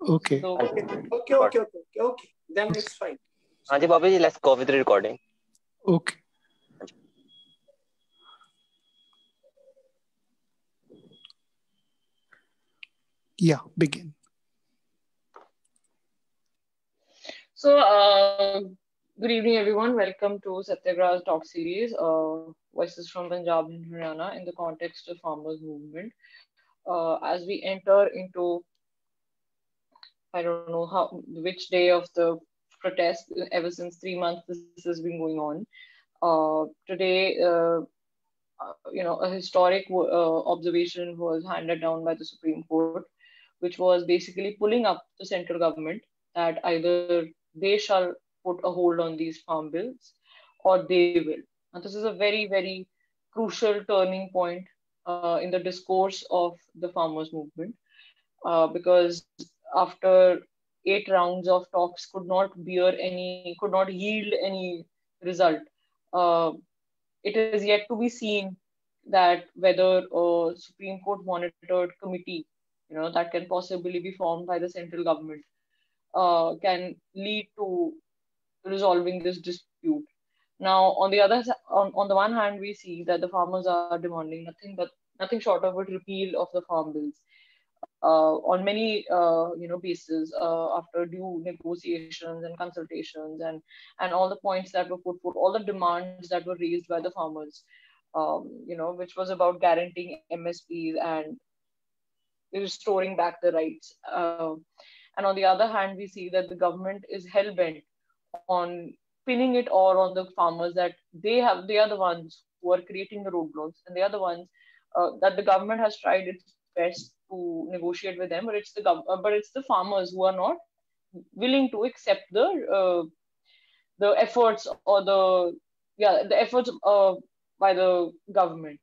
Okay. Okay. Okay. Okay. Okay. Then it's fine. Ajay Babaji, let's go with the recording. Okay. Yeah, begin. So, uh, good evening, everyone. Welcome to Satyagraha's talk series, uh, Voices from Punjab and Haryana in the context of farmers' movement. Uh, as we enter into I don't know how which day of the protest. Ever since three months, this has been going on. Uh, today, uh, uh, you know, a historic uh, observation was handed down by the Supreme Court, which was basically pulling up the central government that either they shall put a hold on these farm bills or they will. And this is a very, very crucial turning point uh, in the discourse of the farmers' movement uh, because after eight rounds of talks could not bear any, could not yield any result. Uh, it is yet to be seen that whether a Supreme Court monitored committee, you know, that can possibly be formed by the central government, uh, can lead to resolving this dispute. Now, on the other on, on the one hand, we see that the farmers are demanding nothing but nothing short of a repeal of the farm bills. Uh, on many uh, you know bases uh, after due negotiations and consultations and and all the points that were put forth, all the demands that were raised by the farmers, um, you know, which was about guaranteeing MSPs and restoring back the rights. And on the other hand, we see that the government is hell bent on pinning it all on the farmers that they have they are the ones who are creating the roadblocks and they are the ones uh, that the government has tried its best to negotiate with them, but it's the gov- but it's the farmers who are not willing to accept the uh, the efforts or the yeah the efforts uh, by the government.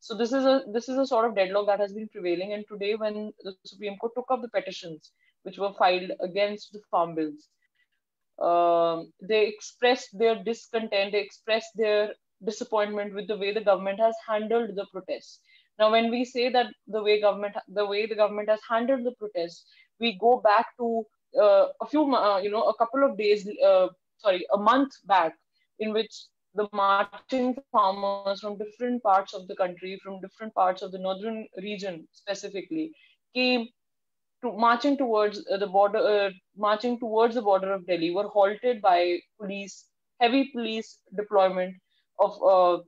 So this is a this is a sort of deadlock that has been prevailing, and today when the Supreme Court took up the petitions which were filed against the farm bills, um, they expressed their discontent, they expressed their disappointment with the way the government has handled the protests. Now, when we say that the way government, the way the government has handled the protests, we go back to uh, a few, uh, you know, a couple of days, uh, sorry, a month back, in which the marching farmers from different parts of the country, from different parts of the northern region specifically, came to marching towards the border, uh, marching towards the border of Delhi, were halted by police, heavy police deployment of uh,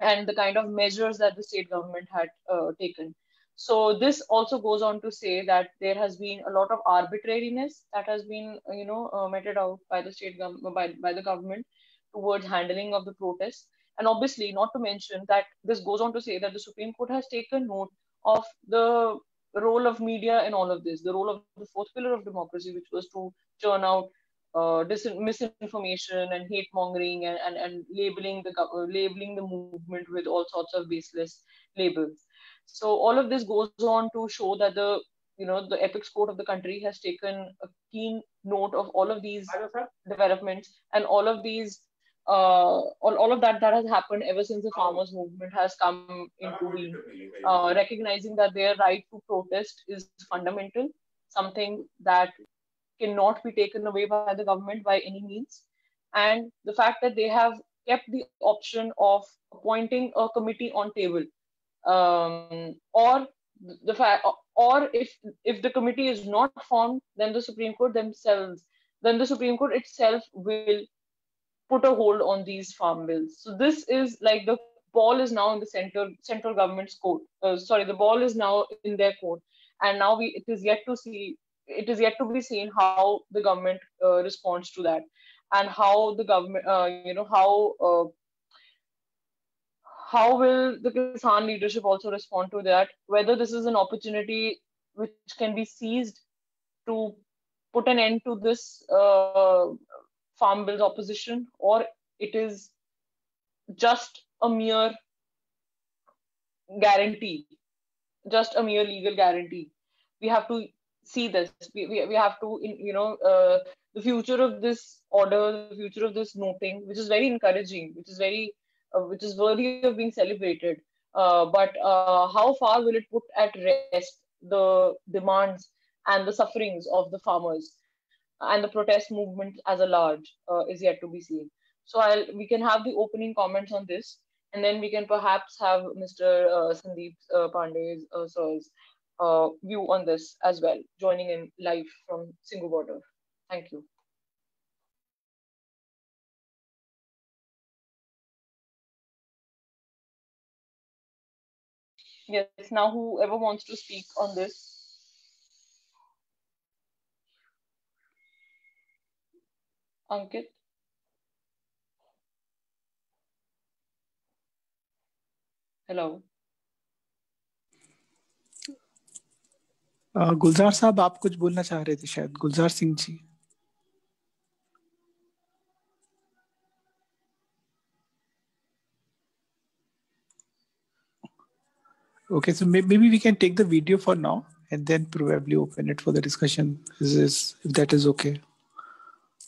and the kind of measures that the state government had uh, taken. So this also goes on to say that there has been a lot of arbitrariness that has been, you know, uh, meted out by the state government, by, by the government towards handling of the protests. And obviously, not to mention that this goes on to say that the Supreme Court has taken note of the role of media in all of this, the role of the fourth pillar of democracy, which was to churn out uh, dis- misinformation and hate mongering and, and, and labeling the labeling the movement with all sorts of baseless labels. So all of this goes on to show that the you know the apex court of the country has taken a keen note of all of these developments and all of these uh, all, all of that that has happened ever since the farmers movement has come into being uh, recognizing that their right to protest is fundamental something that cannot be taken away by the government by any means. And the fact that they have kept the option of appointing a committee on table, um, or the fact, or if if the committee is not formed, then the Supreme Court themselves, then the Supreme Court itself will put a hold on these farm bills. So this is like the ball is now in the central central government's court. Uh, sorry, the ball is now in their court, and now we it is yet to see it is yet to be seen how the government uh, responds to that and how the government uh, you know how uh, how will the kisan leadership also respond to that? Whether this is an opportunity which can be seized to put an end to this uh, farm bills opposition or it is just a mere guarantee just a mere legal guarantee? We have to see this we, we, we have to you know uh, the future of this order the future of this noting which is very encouraging which is very uh, which is worthy of being celebrated uh, but uh, how far will it put at rest the demands and the sufferings of the farmers and the protest movement as a large uh, is yet to be seen. So I'll, we can have the opening comments on this, and then we can perhaps have Mr. Uh, Sandeep Pandey's uh, uh, view on this as well, joining in live from Singhu border. Thank you. Yes, now whoever wants to speak on this. Ankit. Hello. गुलजार साहब आप कुछ बोलना चाह रहे थे शायद? Gulzar Singh ji. Okay so maybe we can take the video for now and then probably open it for the discussion that is okay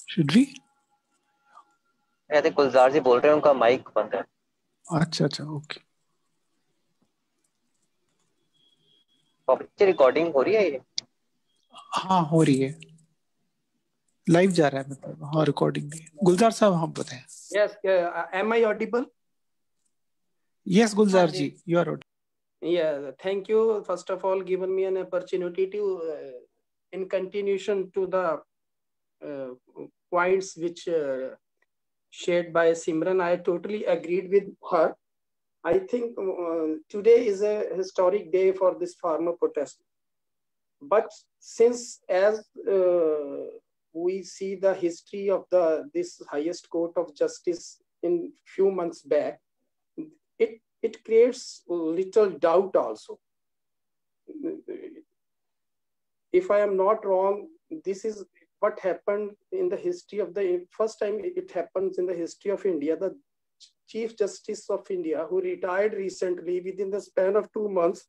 should we Gulzar ji बोल रहे हैं उनका माइक बंद है। अच्छा अच्छा ओके okay. पब्लिक रिकॉर्डिंग हो रही है ये हाँ हो रही है लाइव जा रहा है मतलब हाँ रिकॉर्डिंग भी गुलजार साहब हम बताएँ uh, am I audible? Yes Gulzar हाँ जी। You are Yeah, thank you. First of all, given me an opportunity to, uh, in continuation to the uh, points which uh, shared by Simran, I totally agreed with her. I think uh, today is a historic day for this farmer protest. But since as uh, we see the history of the this highest court of justice in few months back, it it creates little doubt also. If I am not wrong, this is what happened in the history of the first time it happens in the history of India. The Chief Justice of India, who retired recently within the span of two months,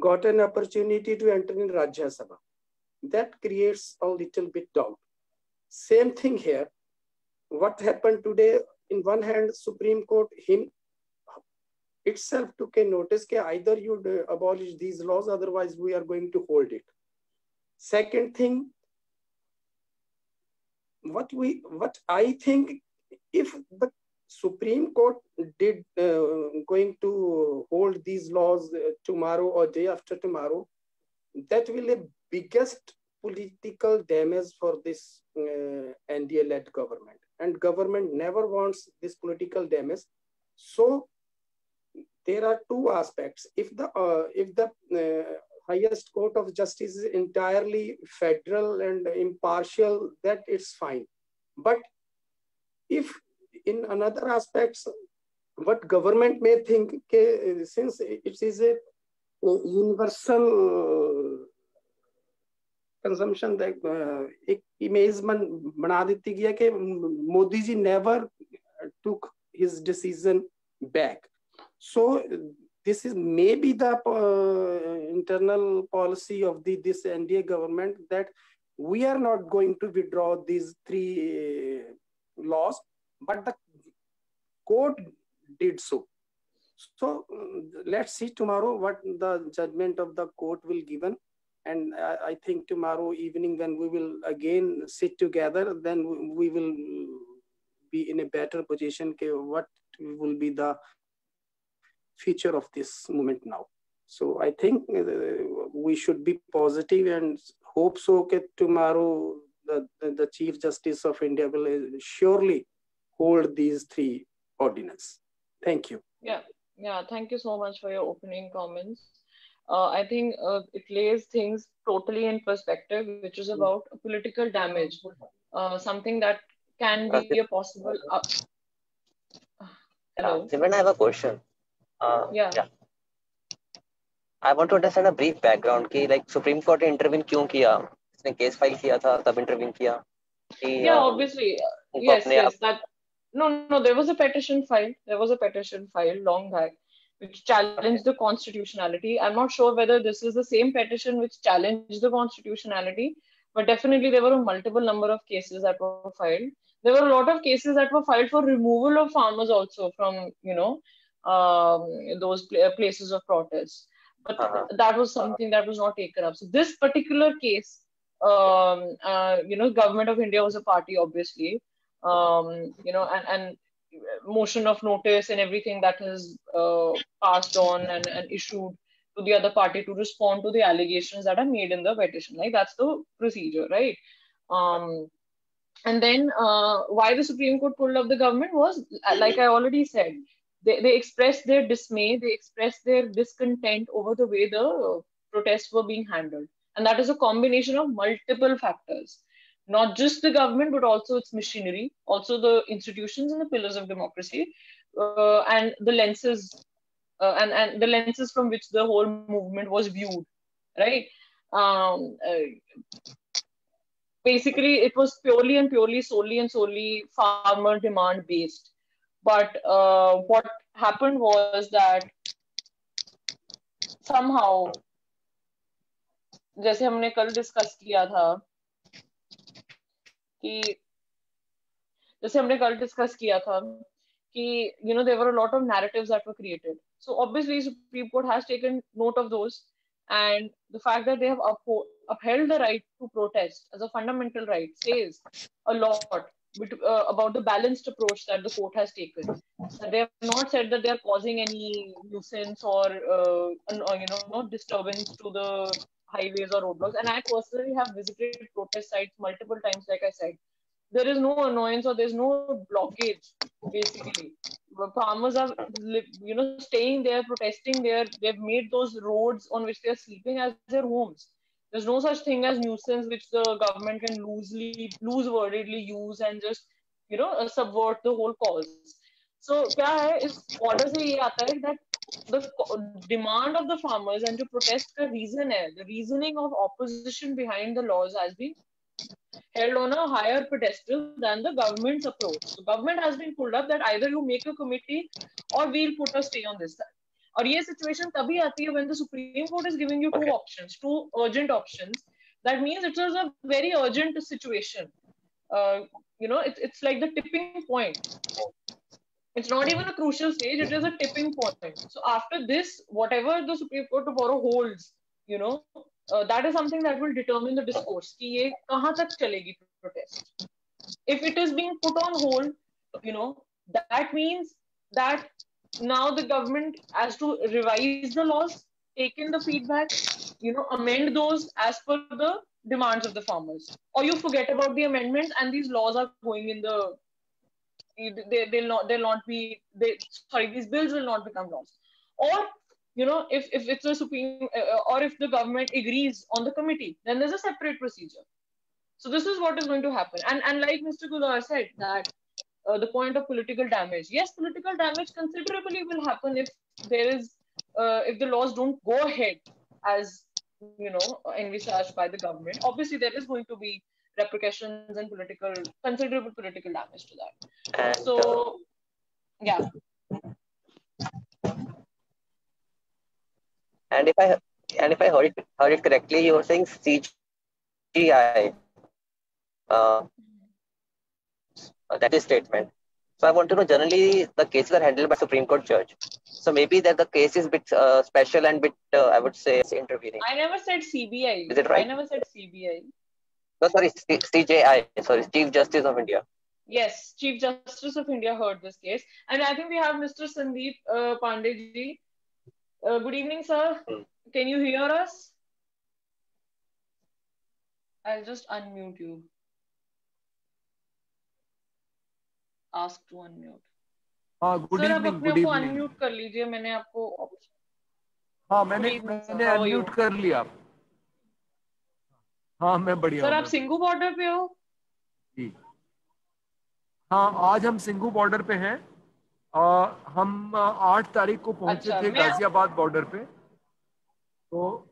got an opportunity to enter in Rajya Sabha. That creates a little bit doubt. Same thing here. What happened today? In one hand, Supreme Court him itself took a notice that either you abolish these laws, otherwise we are going to hold it. Second thing, what we what I think if the Supreme Court did uh, going to hold these laws uh, tomorrow or day after tomorrow, that will be biggest political damage for this uh, NDA-led government. And government never wants this political damage. So there are two aspects. If the uh, if the uh, highest court of justice is entirely federal and impartial, that it's fine. But if in another aspects, what government may think, okay, since it is a, a universal consumption that uh, एक image बन बना देती गया कि मोदी जी never took his decision back. So this is maybe the uh, internal policy of the this NDA government that we are not going to withdraw these three uh, laws, but the court did so. So um, let's see tomorrow what the judgment of the court will given. And I, think tomorrow evening when we will again sit together, then we will be in a better position. What will be the future of this movement now. So I think uh, we should be positive and hope so that tomorrow the, the, the, Chief Justice of India will surely hold these three ordinances. Thank you. Yeah, yeah. Thank you so much for your opening comments. Uh, I think uh, it lays things totally in perspective, which is about political damage, uh, something that can be a possible. hello. Simran, I have a question. Uh, yeah. yeah. I want to understand a brief background कि like Supreme Court intervene क्यों किया? इसने case file किया था तब intervene किया? कि, yeah, uh, obviously. Uh, yes, yes. That no, no. There was a petition filed. There was a petition filed long back, which challenged the constitutionality. I'm not sure whether this is the same petition which challenged the constitutionality, but definitely there were a multiple number of cases that were filed. There were a lot of cases that were filed for removal of farmers also from you know um, those places of protest. but uh-huh. that was something that was not taken up. So this particular case, um, uh, you know, government of India was a party, obviously, um, you know, and and motion of notice and everything that is uh, passed on and, and issued to the other party to respond to the allegations that are made in the petition. Like that's the procedure, right? Um, and then uh, why the Supreme Court pulled up the government was, like I already said, they, they expressed their dismay, they expressed their discontent over the way the protests were being handled. And that is a combination of multiple factors, not just the government, but also its machinery, also the institutions and the pillars of democracy, uh, and the lenses, uh, and, and the lenses from which the whole movement was viewed, right? Um, uh, basically, it was purely and purely, solely and solely farmer demand based but uh, what happened was that somehow जैसे हमने कल discuss किया था कि जैसे हमने कल discuss किया था कि you know there were a lot of narratives that were created so obviously supreme court has taken note of those and the fact that they have upheld the right to protest as a fundamental right says a lot uh, about the balanced approach that the court has taken. They have not said that they are causing any nuisance or, uh, uh, you know, no disturbance to the highways or roadblocks. And I personally have visited protest sites multiple times, like I said. There is no annoyance or there's no blockage, basically. The farmers are, you know, staying there, protesting there. They've made those roads on which they're sleeping as their homes there's no such thing as nuisance which the government can loosely, loose wordedly use and just, you know, uh, subvert the whole cause. So, क्या है इस order से ये आता है that the demand of the farmers and to protest the reason है the reasoning of opposition behind the laws has been held on a higher pedestal than the government's approach. The government has been pulled up that either you make a committee or we'll put a stay on this side. और ये situation तभी आती है when the Supreme Court is giving you two options two urgent options that means it was a very urgent situation uh, you know it's, it's like the tipping point it's not even a crucial stage it is a tipping point. So after this whatever the supreme court tomorrow holds you know uh, that is something that will determine the discourse. ki ye kahan tak chalegi protest? If it is being put on hold you know that means that now the government has to revise the laws, take in the feedback, you know, amend those as per the demands of the farmers. Or you forget about the amendments and these laws are going in the they, they'll not they'll not be they sorry these bills will not become laws or you know if, if it's a supreme uh, or if the government agrees on the committee then there's a separate procedure so this is what is going to happen and and like mr Gullar said that uh, the point of political damage. Yes, political damage considerably will happen if there is uh, if the laws don't go ahead as you know envisaged by the government. Obviously, there is going to be repercussions and political considerable political damage to that. So, yeah. And if I and if I heard it, heard it correctly, you were saying CGI. Uh, uh, that is statement. So I want to know generally the cases are handled by Supreme Court judge. So maybe that the case is bit uh, special and bit uh, I would say intervening. I never said CBI. Is it right? I never said CBI. No, sorry, CJI. Sorry, Chief Justice of India. Yes, Chief Justice of India heard this case, and I think we have Mr. Sandeep uh, Pandey Uh, good evening, sir. Hmm. Can you hear us? I'll just unmute you. ask to unmute हाँ good evening good evening unmute कर लीजिए मैंने आपको हाँ मैंने मैंने unmute कर लिया हाँ मैं बढ़िया सर आप सिंगू बॉर्डर पे हो? जी। हाँ आज हम सिंगू बॉर्डर पे हैं। आ, हम आठ तारीख को पहुँचे अच्छा, थे गाजियाबाद बॉर्डर पे। तो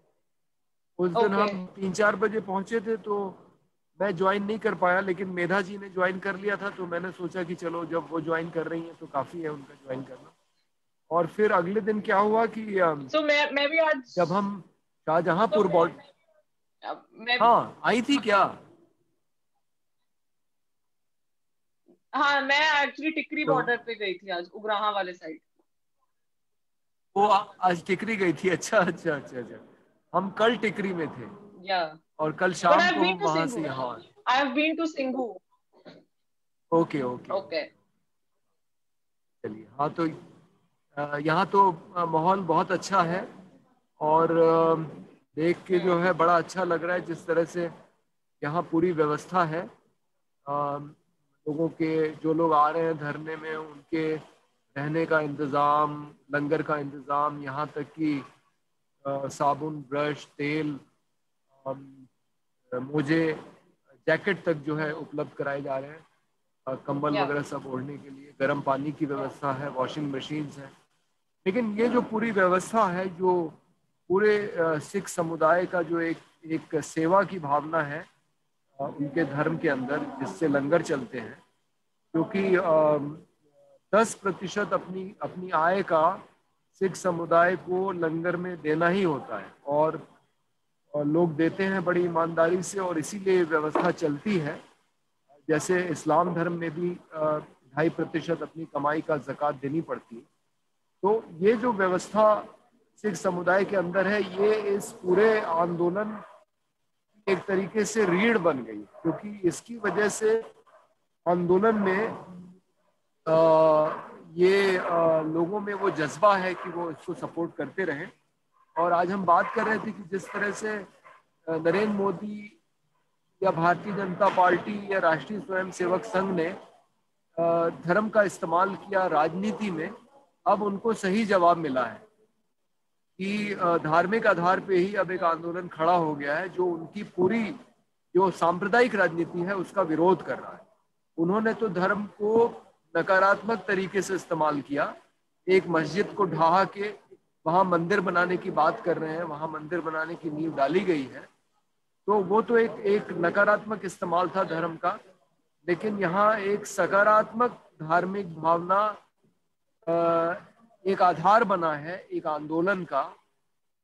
उस दिन हम तीन चार बजे पहुँचे थे तो मैं ज्वाइन नहीं कर पाया लेकिन मेधा जी ने ज्वाइन कर लिया था तो मैंने सोचा कि चलो जब वो ज्वाइन कर रही हैं तो काफ़ी है उनका ज्वाइन करना। और फिर अगले दिन क्या हुआ कि तो मैं मैं भी आज जब हम शाहजहांपुर तो बॉर्ड हाँ आई थी क्या? हाँ मैं एक्चुअली टिकरी बॉर्डर तो, पे गई थी आज उग्राहा वाले साइड वो आज टिकरी गई थी। अच्छा अच्छा अच्छा अच्छा। हम कल टिकरी में थे। या और कल शाम को हम वहाँ से यहाँ I have been to Singhu okay okay okay चलिए हाँ तो यहाँ तो माहौल बहुत अच्छा है। और देख के जो है बड़ा अच्छा लग रहा है जिस तरह से यहाँ पूरी व्यवस्था है। लोगों के जो लोग आ रहे हैं धरने में उनके रहने का इंतज़ाम लंगर का इंतज़ाम यहाँ तक कि साबुन ब्रश तेल मोजे जैकेट तक जो है उपलब्ध कराए जा रहे हैं। कंबल वगैरह सब ओढ़ने के लिए गर्म पानी की व्यवस्था है वॉशिंग मशीन्स है। लेकिन ये जो पूरी व्यवस्था है जो पूरे सिख समुदाय का जो एक एक सेवा की भावना है उनके धर्म के अंदर जिससे लंगर चलते हैं क्योंकि दस प्रतिशत अपनी अपनी आय का सिख समुदाय को लंगर में देना ही होता है और, और लोग देते हैं बड़ी ईमानदारी से और इसीलिए व्यवस्था चलती है। जैसे इस्लाम धर्म में भी ढाई प्रतिशत अपनी कमाई का जक़ात देनी पड़ती है। तो ये जो व्यवस्था सिख समुदाय के अंदर है ये इस पूरे आंदोलन एक तरीके से रीढ़ बन गई क्योंकि इसकी वजह से आंदोलन में आ, ये आ, लोगों में वो जज्बा है कि वो इसको सपोर्ट करते रहें। और आज हम बात कर रहे थे कि जिस तरह से नरेंद्र मोदी या भारतीय जनता पार्टी या राष्ट्रीय स्वयंसेवक संघ ने धर्म का इस्तेमाल किया राजनीति में अब उनको सही जवाब मिला है। कि धार्मिक आधार पे ही अब एक आंदोलन खड़ा हो गया है, जो उनकी पूरी जो सांप्रदायिक राजनीति है, उसका विरोध कर रहा है। उन्होंने तो धर्म को नकारात्मक तरीके से इस्तेमाल किया। एक मस्जिद को ढहा के वहाँ मंदिर बनाने की बात कर रहे हैं, वहाँ मंदिर बनाने की नींव डाली गई है। तो वो तो एक एक नकारात्मक इस्तेमाल था धर्म का, लेकिन यहाँ एक सकारात्मक धार्मिक भावना एक आधार बना है, एक आंदोलन का।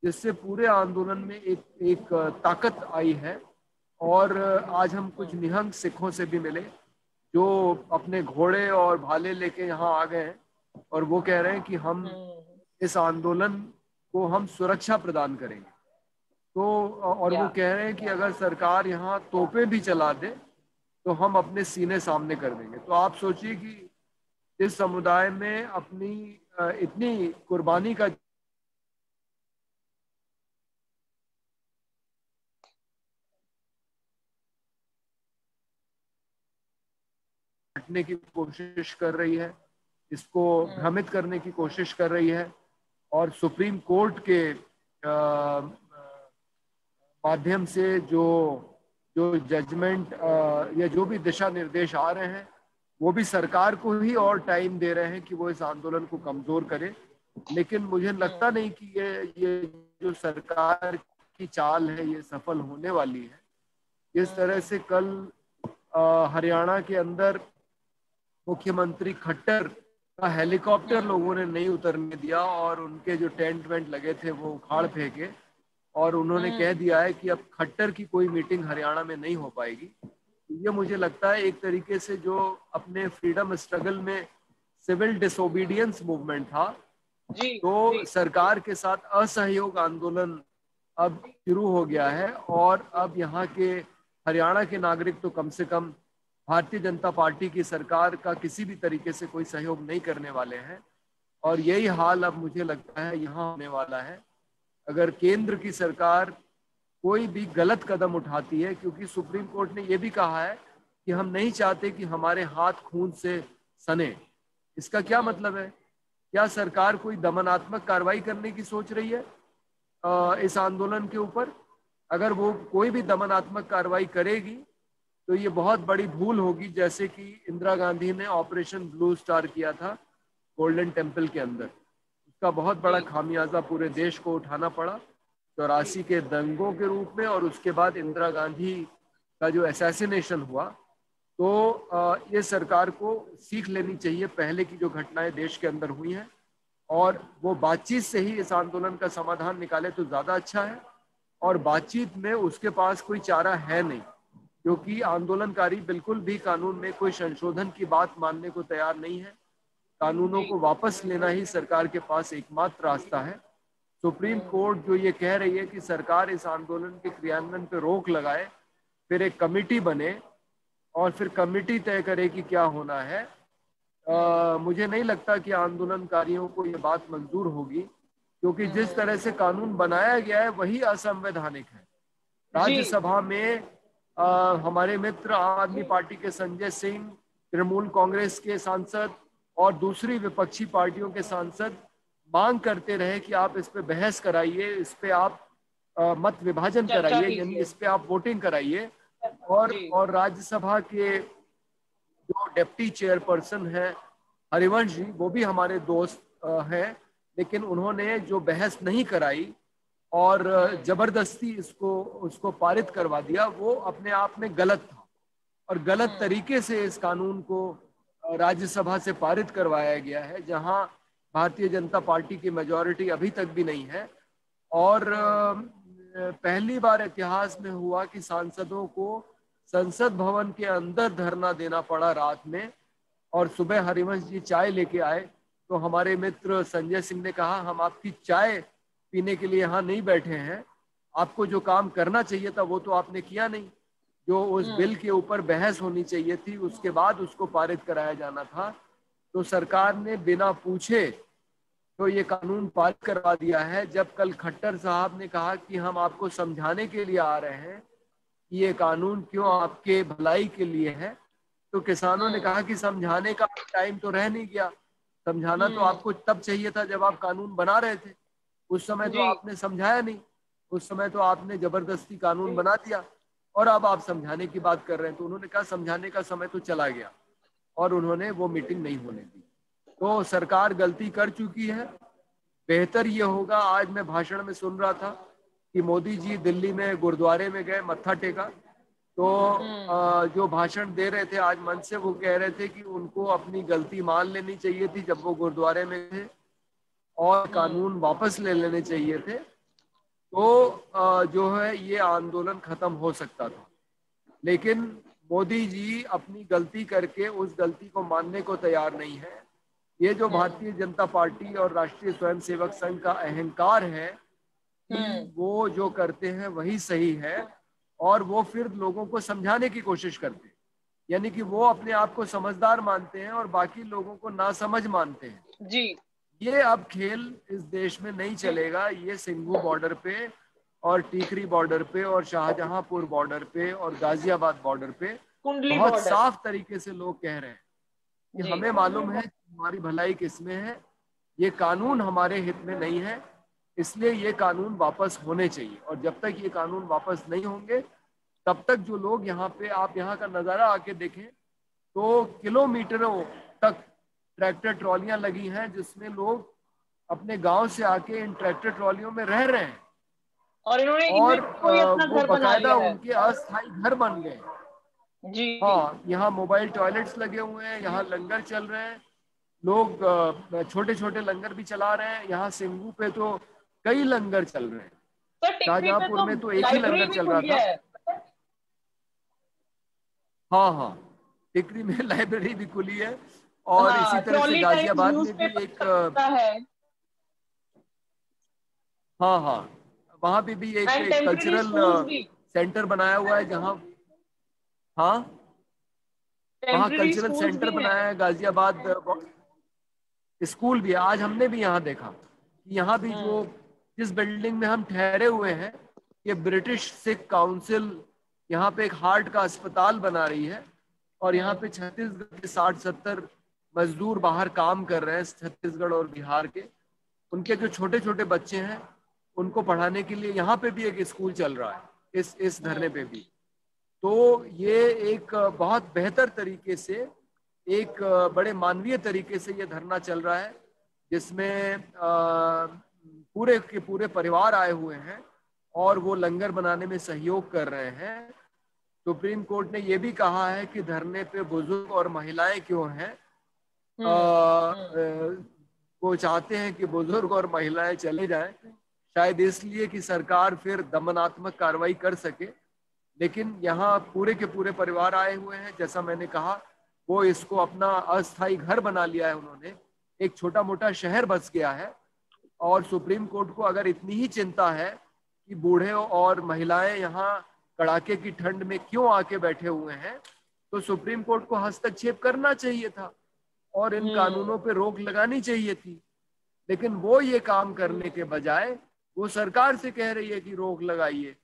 जिससे पूरे आंदोलन में एक एक ताकत आई है और आज हम कुछ निहंग सिखों से भी मिले जो अपने घोड़े और भाले लेके यहाँ आ गए हैं और वो कह रहे हैं कि हम इस आंदोलन को हम सुरक्षा प्रदान करेंगे। तो और वो कह रहे हैं कि अगर सरकार यहाँ तोपे भी चला दे तो हम अपने सीने सामने कर देंगे। तो आप सोचिए कि इस समुदाय में अपनी इतनी कुर्बानी का हटने की कोशिश कर रही है इसको हम्म। भ्रमित करने की कोशिश कर रही है और सुप्रीम कोर्ट के माध्यम से जो जो जजमेंट या जो भी दिशा निर्देश आ रहे हैं वो भी सरकार को ही और टाइम दे रहे हैं कि वो इस आंदोलन को कमज़ोर करे। लेकिन मुझे लगता नहीं कि ये ये जो सरकार की चाल है ये सफल होने वाली है। इस तरह से कल हरियाणा के अंदर मुख्यमंत्री खट्टर का हेलीकॉप्टर लोगों ने नहीं उतरने दिया और उनके जो टेंट वेंट लगे थे वो उखाड़ फेंके और उन्होंने कह दिया है कि अब खट्टर की कोई मीटिंग हरियाणा में नहीं हो पाएगी। ये मुझे लगता है एक तरीके से जो अपने फ्रीडम स्ट्रगल में सिविल डिसोबीडियंस मूवमेंट था जी, तो जी, सरकार के साथ असहयोग आंदोलन अब शुरू हो गया है और अब यहाँ के हरियाणा के नागरिक तो कम से कम भारतीय जनता पार्टी की सरकार का किसी भी तरीके से कोई सहयोग नहीं करने वाले हैं। और यही हाल अब मुझे लगता है यहाँ होने वाला है। अगर केंद्र की सरकार कोई भी गलत कदम उठाती है, क्योंकि सुप्रीम कोर्ट ने यह भी कहा है कि हम नहीं चाहते कि हमारे हाथ खून से सने। इसका क्या मतलब है? क्या सरकार कोई दमनात्मक कार्रवाई करने की सोच रही है इस आंदोलन के ऊपर? अगर वो कोई भी दमनात्मक कार्रवाई करेगी तो ये बहुत बड़ी भूल होगी, जैसे कि इंदिरा गांधी ने ऑपरेशन ब्लू स्टार किया था गोल्डन टेंपल के अंदर। उसका बहुत बड़ा खामियाजा पूरे देश को उठाना पड़ा, चौरासी के दंगों के रूप में और उसके बाद इंदिरा गांधी का जो असैसिनेशन हुआ तो ये सरकार को सीख लेनी चाहिए पहले की जो घटनाएँ देश के अंदर हुई हैं और वो बातचीत से ही इस आंदोलन का समाधान निकाले तो ज़्यादा अच्छा है और बातचीत में उसके पास कोई चारा है नहीं। क्योंकि आंदोलनकारी बिल्कुल भी कानून में कोई संशोधन की बात मानने को तैयार नहीं है। कानूनों को वापस लेना ही सरकार के पास एकमात्र रास्ता है। सुप्रीम कोर्ट जो ये कह रही है कि सरकार इस आंदोलन के क्रियान्वयन पर रोक लगाए फिर एक कमिटी बने और फिर कमिटी तय करे कि क्या होना है। आ, मुझे नहीं लगता कि आंदोलनकारियों को ये बात मंजूर होगी क्योंकि जिस तरह से कानून बनाया गया है वही असंवैधानिक है। राज्यसभा में आ, हमारे मित्र आम आदमी पार्टी के संजय सिंह तृणमूल कांग्रेस के सांसद और दूसरी विपक्षी पार्टियों के सांसद मांग करते रहे कि आप इस पे बहस कराइए इस पे आप आ, मत विभाजन कराइए यानी इस पे आप वोटिंग कराइए। और और राज्यसभा के जो डिप्टी चेयरपर्सन है हरिवंश जी वो भी हमारे दोस्त हैं लेकिन उन्होंने जो बहस नहीं कराई और ज़बरदस्ती इसको उसको पारित करवा दिया वो अपने आप में गलत था। और गलत हम्म। तरीके से इस कानून को राज्यसभा से पारित करवाया गया है जहाँ भारतीय जनता पार्टी की मेजोरिटी अभी तक भी नहीं है। और पहली बार इतिहास में हुआ कि सांसदों को संसद भवन के अंदर धरना देना पड़ा रात में और सुबह हरिवंश जी चाय लेके आए। तो हमारे मित्र संजय सिंह ने कहा हम आपकी चाय पीने के लिए यहाँ नहीं बैठे हैं। आपको जो काम करना चाहिए था वो तो आपने किया नहीं। जो उस हम्म। बिल के ऊपर बहस होनी चाहिए थी उसके बाद उसको पारित कराया जाना था। तो सरकार ने बिना पूछे तो ये कानून पारित करवा दिया है। जब कल खट्टर साहब ने कहा कि हम आपको समझाने के लिए आ रहे हैं कि ये कानून क्यों आपके भलाई के लिए है तो किसानों ने कहा कि समझाने का टाइम तो रह नहीं गया। समझाना तो हम्म। आपको तब चाहिए था जब आप कानून बना रहे थे। उस समय तो आपने समझाया नहीं। उस समय तो आपने ज़बरदस्ती कानून बना दिया। और अब आप समझाने की बात कर रहे हैं तो उन्होंने कहा समझाने का समय तो चला गया और उन्होंने वो मीटिंग नहीं होने दी। तो सरकार गलती कर चुकी है। बेहतर ये होगा आज मैं भाषण में सुन रहा था कि मोदी जी दिल्ली में गुरुद्वारे में गए मत्था टेका। तो हम्म। जो भाषण दे रहे थे आज मंच से वो कह रहे थे कि उनको अपनी गलती मान लेनी चाहिए थी जब वो गुरुद्वारे में थे। और। कानून वापस ले लेने चाहिए थे तो जो है ये आंदोलन खत्म हो सकता था लेकिन मोदी जी अपनी गलती करके उस गलती को मानने को तैयार नहीं है ये जो हम्म। भारतीय जनता पार्टी और राष्ट्रीय स्वयंसेवक संघ का अहंकार है कि हम्म। वो जो करते हैं वही सही है और वो फिर लोगों को समझाने की कोशिश करते हैं यानी कि वो अपने आप को समझदार मानते हैं और बाकी लोगों को ना समझ मानते हैं जी ये अब खेल इस देश में नहीं चलेगा। ये सिंगू बॉर्डर पे और टीकरी बॉर्डर पे और शाहजहांपुर बॉर्डर पे और गाजियाबाद बॉर्डर पे कुंडली बहुत साफ़ तरीके से लोग कह रहे हैं कि हमें मालूम है हमारी भलाई किसमें है। ये कानून हमारे हित में नहीं है इसलिए ये कानून वापस होने चाहिए। और जब तक ये कानून वापस नहीं होंगे तब तक जो लोग यहाँ पे आप यहाँ का नज़ारा आके देखें तो किलोमीटरों तक ट्रैक्टर ट्रॉलियाँ लगी हैं जिसमें लोग अपने गाँव से आके इन ट्रैक्टर ट्रॉलियों में रह रहे हैं। और इन्होंने और वो बकायदा उनके अस्थायी घर बन गए। जी हाँ यहाँ मोबाइल टॉयलेट्स लगे हुए हैं यहाँ लंगर चल रहे हैं। लोग छोटे छोटे लंगर भी चला रहे हैं। यहाँ सिंगू पे तो कई लंगर चल रहे हैं। शाहजहांपुर तो में तो एक ही लंगर चल रहा था। हाँ हाँ। टिकरी में लाइब्रेरी भी खुली है। और हाँ, इसी तरह से गाजियाबाद में भी एक हाँ। हाँ वहाँ पे भी एक, एक कल्चरल सेंटर बनाया हुआ है जहाँ हाँ? वहाँ कल्चरल सेंटर बनाया है। गाजियाबाद स्कूल भी है। आज हमने भी यहाँ देखा यहाँ भी जो हम्म। जिस बिल्डिंग में हम ठहरे हुए हैं ये ब्रिटिश सिख काउंसिल यहाँ पे एक हार्ट का अस्पताल बना रही है और यहाँ पे छत्तीसगढ़ के साठ सत्तर मजदूर बाहर काम कर रहे हैं छत्तीसगढ़ और बिहार के। उनके जो छोटे छोटे बच्चे हैं, उनको पढ़ाने के लिए यहाँ पे भी एक स्कूल चल रहा है, इस इस धरने पे भी। तो ये एक बहुत बेहतर तरीके से, एक बड़े मानवीय तरीके से ये धरना चल रहा है, जिसमें पूरे के पूरे परिवार आए हुए हैं और वो लंगर बनाने में सहयोग कर रहे हैं। सुप्रीम कोर्ट ने ये भी कहा है कि धरने पे बुज़ुर्ग और महिलाएँ क्यों हैं? हम्म, हम्म। वो चाहते हैं कि बुज़ुर्ग और महिलाएँ चले जाएँ। शायद इसलिए कि सरकार फिर दमनात्मक कार्रवाई कर सके। लेकिन यहाँ पूरे के पूरे परिवार आए हुए हैं। जैसा मैंने कहा वो इसको अपना अस्थाई घर बना लिया है उन्होंने। एक छोटा मोटा शहर बस गया है। और सुप्रीम कोर्ट को अगर इतनी ही चिंता है कि बूढ़े और महिलाएँ यहाँ कड़ाके की ठंड में क्यों आके बैठे हुए हैं तो सुप्रीम कोर्ट को हस्तक्षेप करना चाहिए था। और इन हम्म। कानूनों पे रोक लगानी चाहिए थी। लेकिन वो ये काम करने के बजाय वो सरकार से कह रही है कि रोक लगाइए।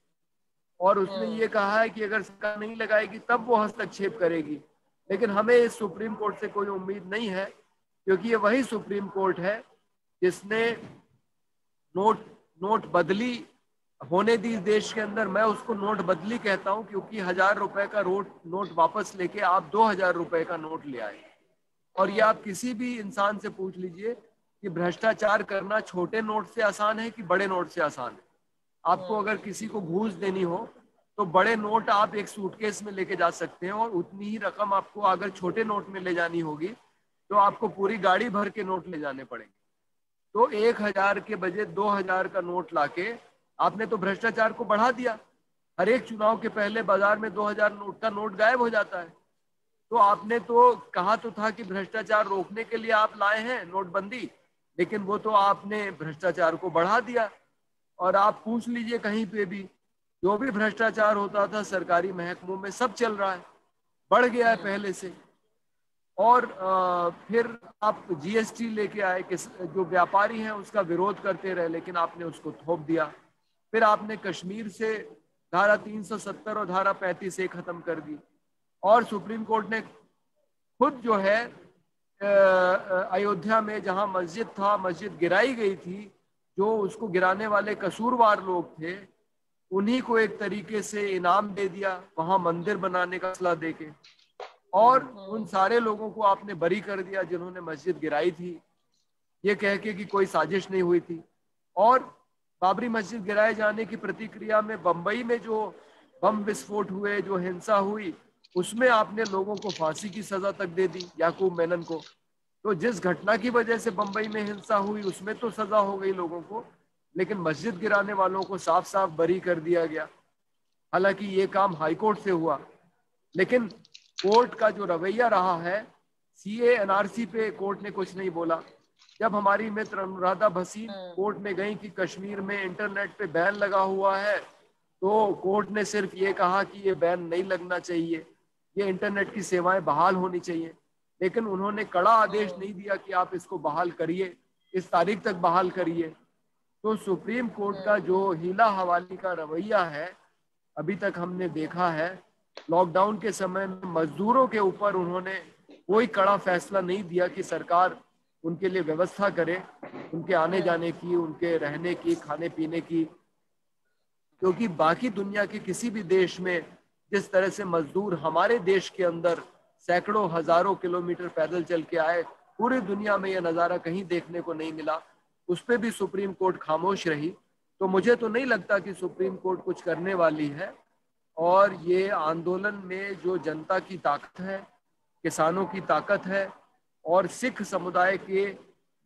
और उसने हम्म। ये कहा है कि अगर सरकार नहीं लगाएगी तब वो हस्तक्षेप करेगी। लेकिन हमें इस सुप्रीम कोर्ट से कोई उम्मीद नहीं है क्योंकि ये वही सुप्रीम कोर्ट है जिसने नोट नोट बदली होने दी देश के अंदर। मैं उसको नोट बदली कहता हूँ क्योंकि हज़ार रुपए का नोट नोट वापस लेके आप दो हज़ार रुपए का नोट ले आए। और ये आप किसी भी इंसान से पूछ लीजिए कि भ्रष्टाचार करना छोटे नोट से आसान है कि बड़े नोट से आसान है? आपको अगर किसी को घूस देनी हो तो बड़े नोट आप एक सूटकेस में लेके जा सकते हैं और उतनी ही रकम आपको अगर छोटे नोट में ले जानी होगी तो आपको पूरी गाड़ी भर के नोट ले जाने पड़ेंगे। तो एक हज़ार के बजे दो हज़ार का नोट लाके आपने तो भ्रष्टाचार को बढ़ा दिया। हर एक चुनाव के पहले बाज़ार में दो हज़ार नोट का नोट गायब हो जाता है। तो आपने तो कहा तो था कि भ्रष्टाचार रोकने के लिए आप लाए हैं नोटबंदी, लेकिन वो तो आपने भ्रष्टाचार को बढ़ा दिया। और आप पूछ लीजिए कहीं पे भी, जो भी भ्रष्टाचार होता था सरकारी महकमों में सब चल रहा है, बढ़ गया है पहले से। और फिर आप जीएसटी लेके आए कि जो व्यापारी हैं उसका विरोध करते रहे, लेकिन आपने उसको थोप दिया। फिर आपने कश्मीर से धारा 370 और धारा 35 से खत्म कर दी। और सुप्रीम कोर्ट ने खुद जो है अयोध्या में जहाँ मस्जिद था, मस्जिद गिराई गई थी, जो उसको गिराने वाले कसूरवार लोग थे, उन्हीं को एक तरीके से इनाम दे दिया, वहाँ मंदिर बनाने का सलाह देके। और उन सारे लोगों को आपने बरी कर दिया जिन्होंने मस्जिद गिराई थी। ये कह के कि कोई साजिश नहीं हुई थी। और बाबरी मस्जिद गिराए जाने की प्रतिक्रिया में बंबई में जो बम विस्फोट हुए, जो हिंसा हुई उसमें आपने लोगों को फांसी की सजा तक दे दी याकूब मेनन को। तो जिस घटना की वजह से बंबई में हिंसा हुई उसमें तो सजा हो गई लोगों को लेकिन मस्जिद गिराने वालों को साफ़ साफ़ बरी कर दिया गया। हालाँकि ये काम हाईकोर्ट से हुआ लेकिन कोर्ट का जो रवैया रहा है सी एनआरसी पे कोर्ट ने कुछ नहीं बोला। जब हमारी मित्र अनुराधा भसीन हम्म। कोर्ट में गई कि कश्मीर में इंटरनेट पे बैन लगा हुआ है तो कोर्ट ने सिर्फ़ ये कहा कि ये बैन नहीं लगना चाहिए। ये इंटरनेट की सेवाएँ बहाल होनी चाहिए। लेकिन उन्होंने कड़ा आदेश नहीं दिया कि आप इसको बहाल करिए, इस तारीख तक बहाल करिए। तो सुप्रीम कोर्ट का जो हीला हवाली का रवैया है, अभी तक हमने देखा है, लॉकडाउन के समय में मजदूरों के ऊपर उन्होंने कोई कड़ा फैसला नहीं दिया कि सरकार उनके लिए व्यवस्था करे, उनके आने जाने की, उनके रहने की खाने पीने की। क्योंकि बाकी दुनिया के किसी भी देश में जिस तरह से मजदूर हमारे देश के अंदर सैकड़ों, हज़ारों किलोमीटर पैदल चल के आए, पूरी दुनिया में यह नज़ारा कहीं देखने को नहीं मिला, उस पर भी सुप्रीम कोर्ट खामोश रही। तो मुझे तो नहीं लगता कि सुप्रीम कोर्ट कुछ करने वाली है। और ये आंदोलन में जो जनता की ताकत है, किसानों की ताकत है, और सिख समुदाय के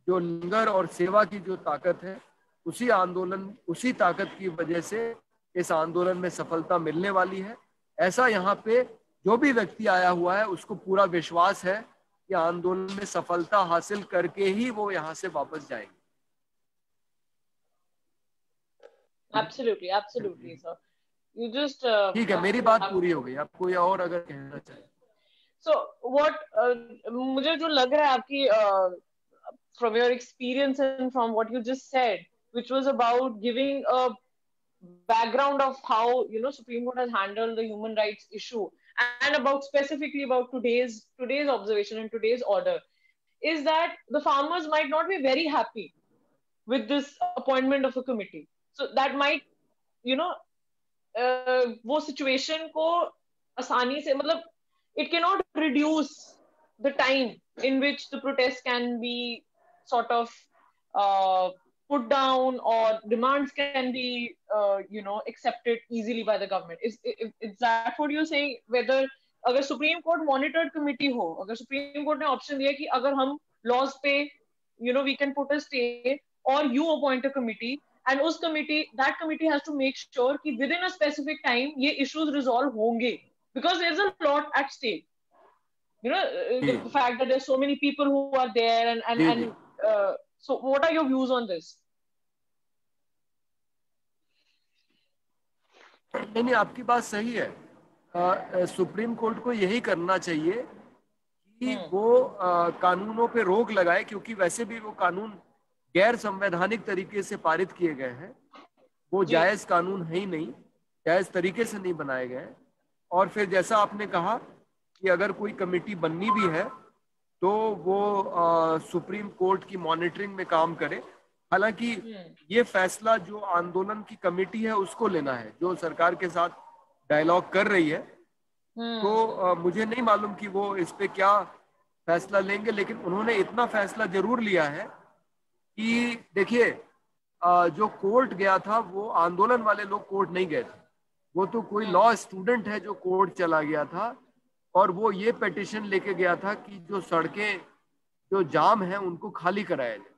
जो लंगर और सेवा की जो ताकत है, उसी आंदोलन, उसी ताकत की वजह से इस आंदोलन में सफलता मिलने वाली है। ऐसा यहाँ पे जो भी व्यक्ति आया हुआ है उसको पूरा विश्वास है कि आंदोलन में सफलता हासिल करके ही वो यहाँ से वापस जाएँगे। ठीक है मेरी बात पूरी हो गई। आपको या और अगर कहना चाहे। सो वॉट मुझे जो लग रहा है आपकी from your experience and from what you just said which was about giving background of how you know Supreme Court has handled the human rights issue and about specifically about today's today's observation and today's order is that the farmers might not be very happy with this appointment of a committee so that might you know uh, वो situation को आसानी से मतलब it cannot reduce the time in which the protest can be sort of uh, put down or demands can be uh, you know accepted easily by the government is, is, is that what you're saying whether अगर supreme court monitored committee हो अगर supreme court ने option दिया कि अगर हम laws पे you know we can put a stay और you appoint a committee and उस committee that committee has to make sure कि within a specific time ये इश्यूज रिजॉल्व होंगे because there is a lot at stake you know uh, the fact that there's so many people who are there and and, and uh, so what are your views on this? नहीं नहीं आपकी बात सही है। Supreme court को यही करना चाहिए कि हम्म। वो आ, कानूनों पे रोक लगाए क्योंकि वैसे भी वो कानून गैर संवैधानिक तरीके से पारित किए गए हैं। वो जायज़ कानून है ही नहीं जायज़ तरीके से नहीं बनाए गए और फिर जैसा आपने कहा कि अगर कोई कमेटी बननी भी है तो वो सुप्रीम कोर्ट की मॉनिटरिंग में काम करे हालाँकि हम्म। ये फैसला जो आंदोलन की कमेटी है उसको लेना है जो सरकार के साथ डायलॉग कर रही है हम्म। तो आ, मुझे नहीं मालूम कि वो इस पे क्या फैसला लेंगे लेकिन उन्होंने इतना फैसला ज़रूर लिया है कि देखिए जो कोर्ट गया था वो आंदोलन वाले लोग कोर्ट नहीं गए थे वो तो कोई लॉ हम्म। स्टूडेंट है जो कोर्ट चला गया था और वो ये पेटिशन लेके गया था कि जो सड़कें जो जाम है उनको खाली कराया जाए।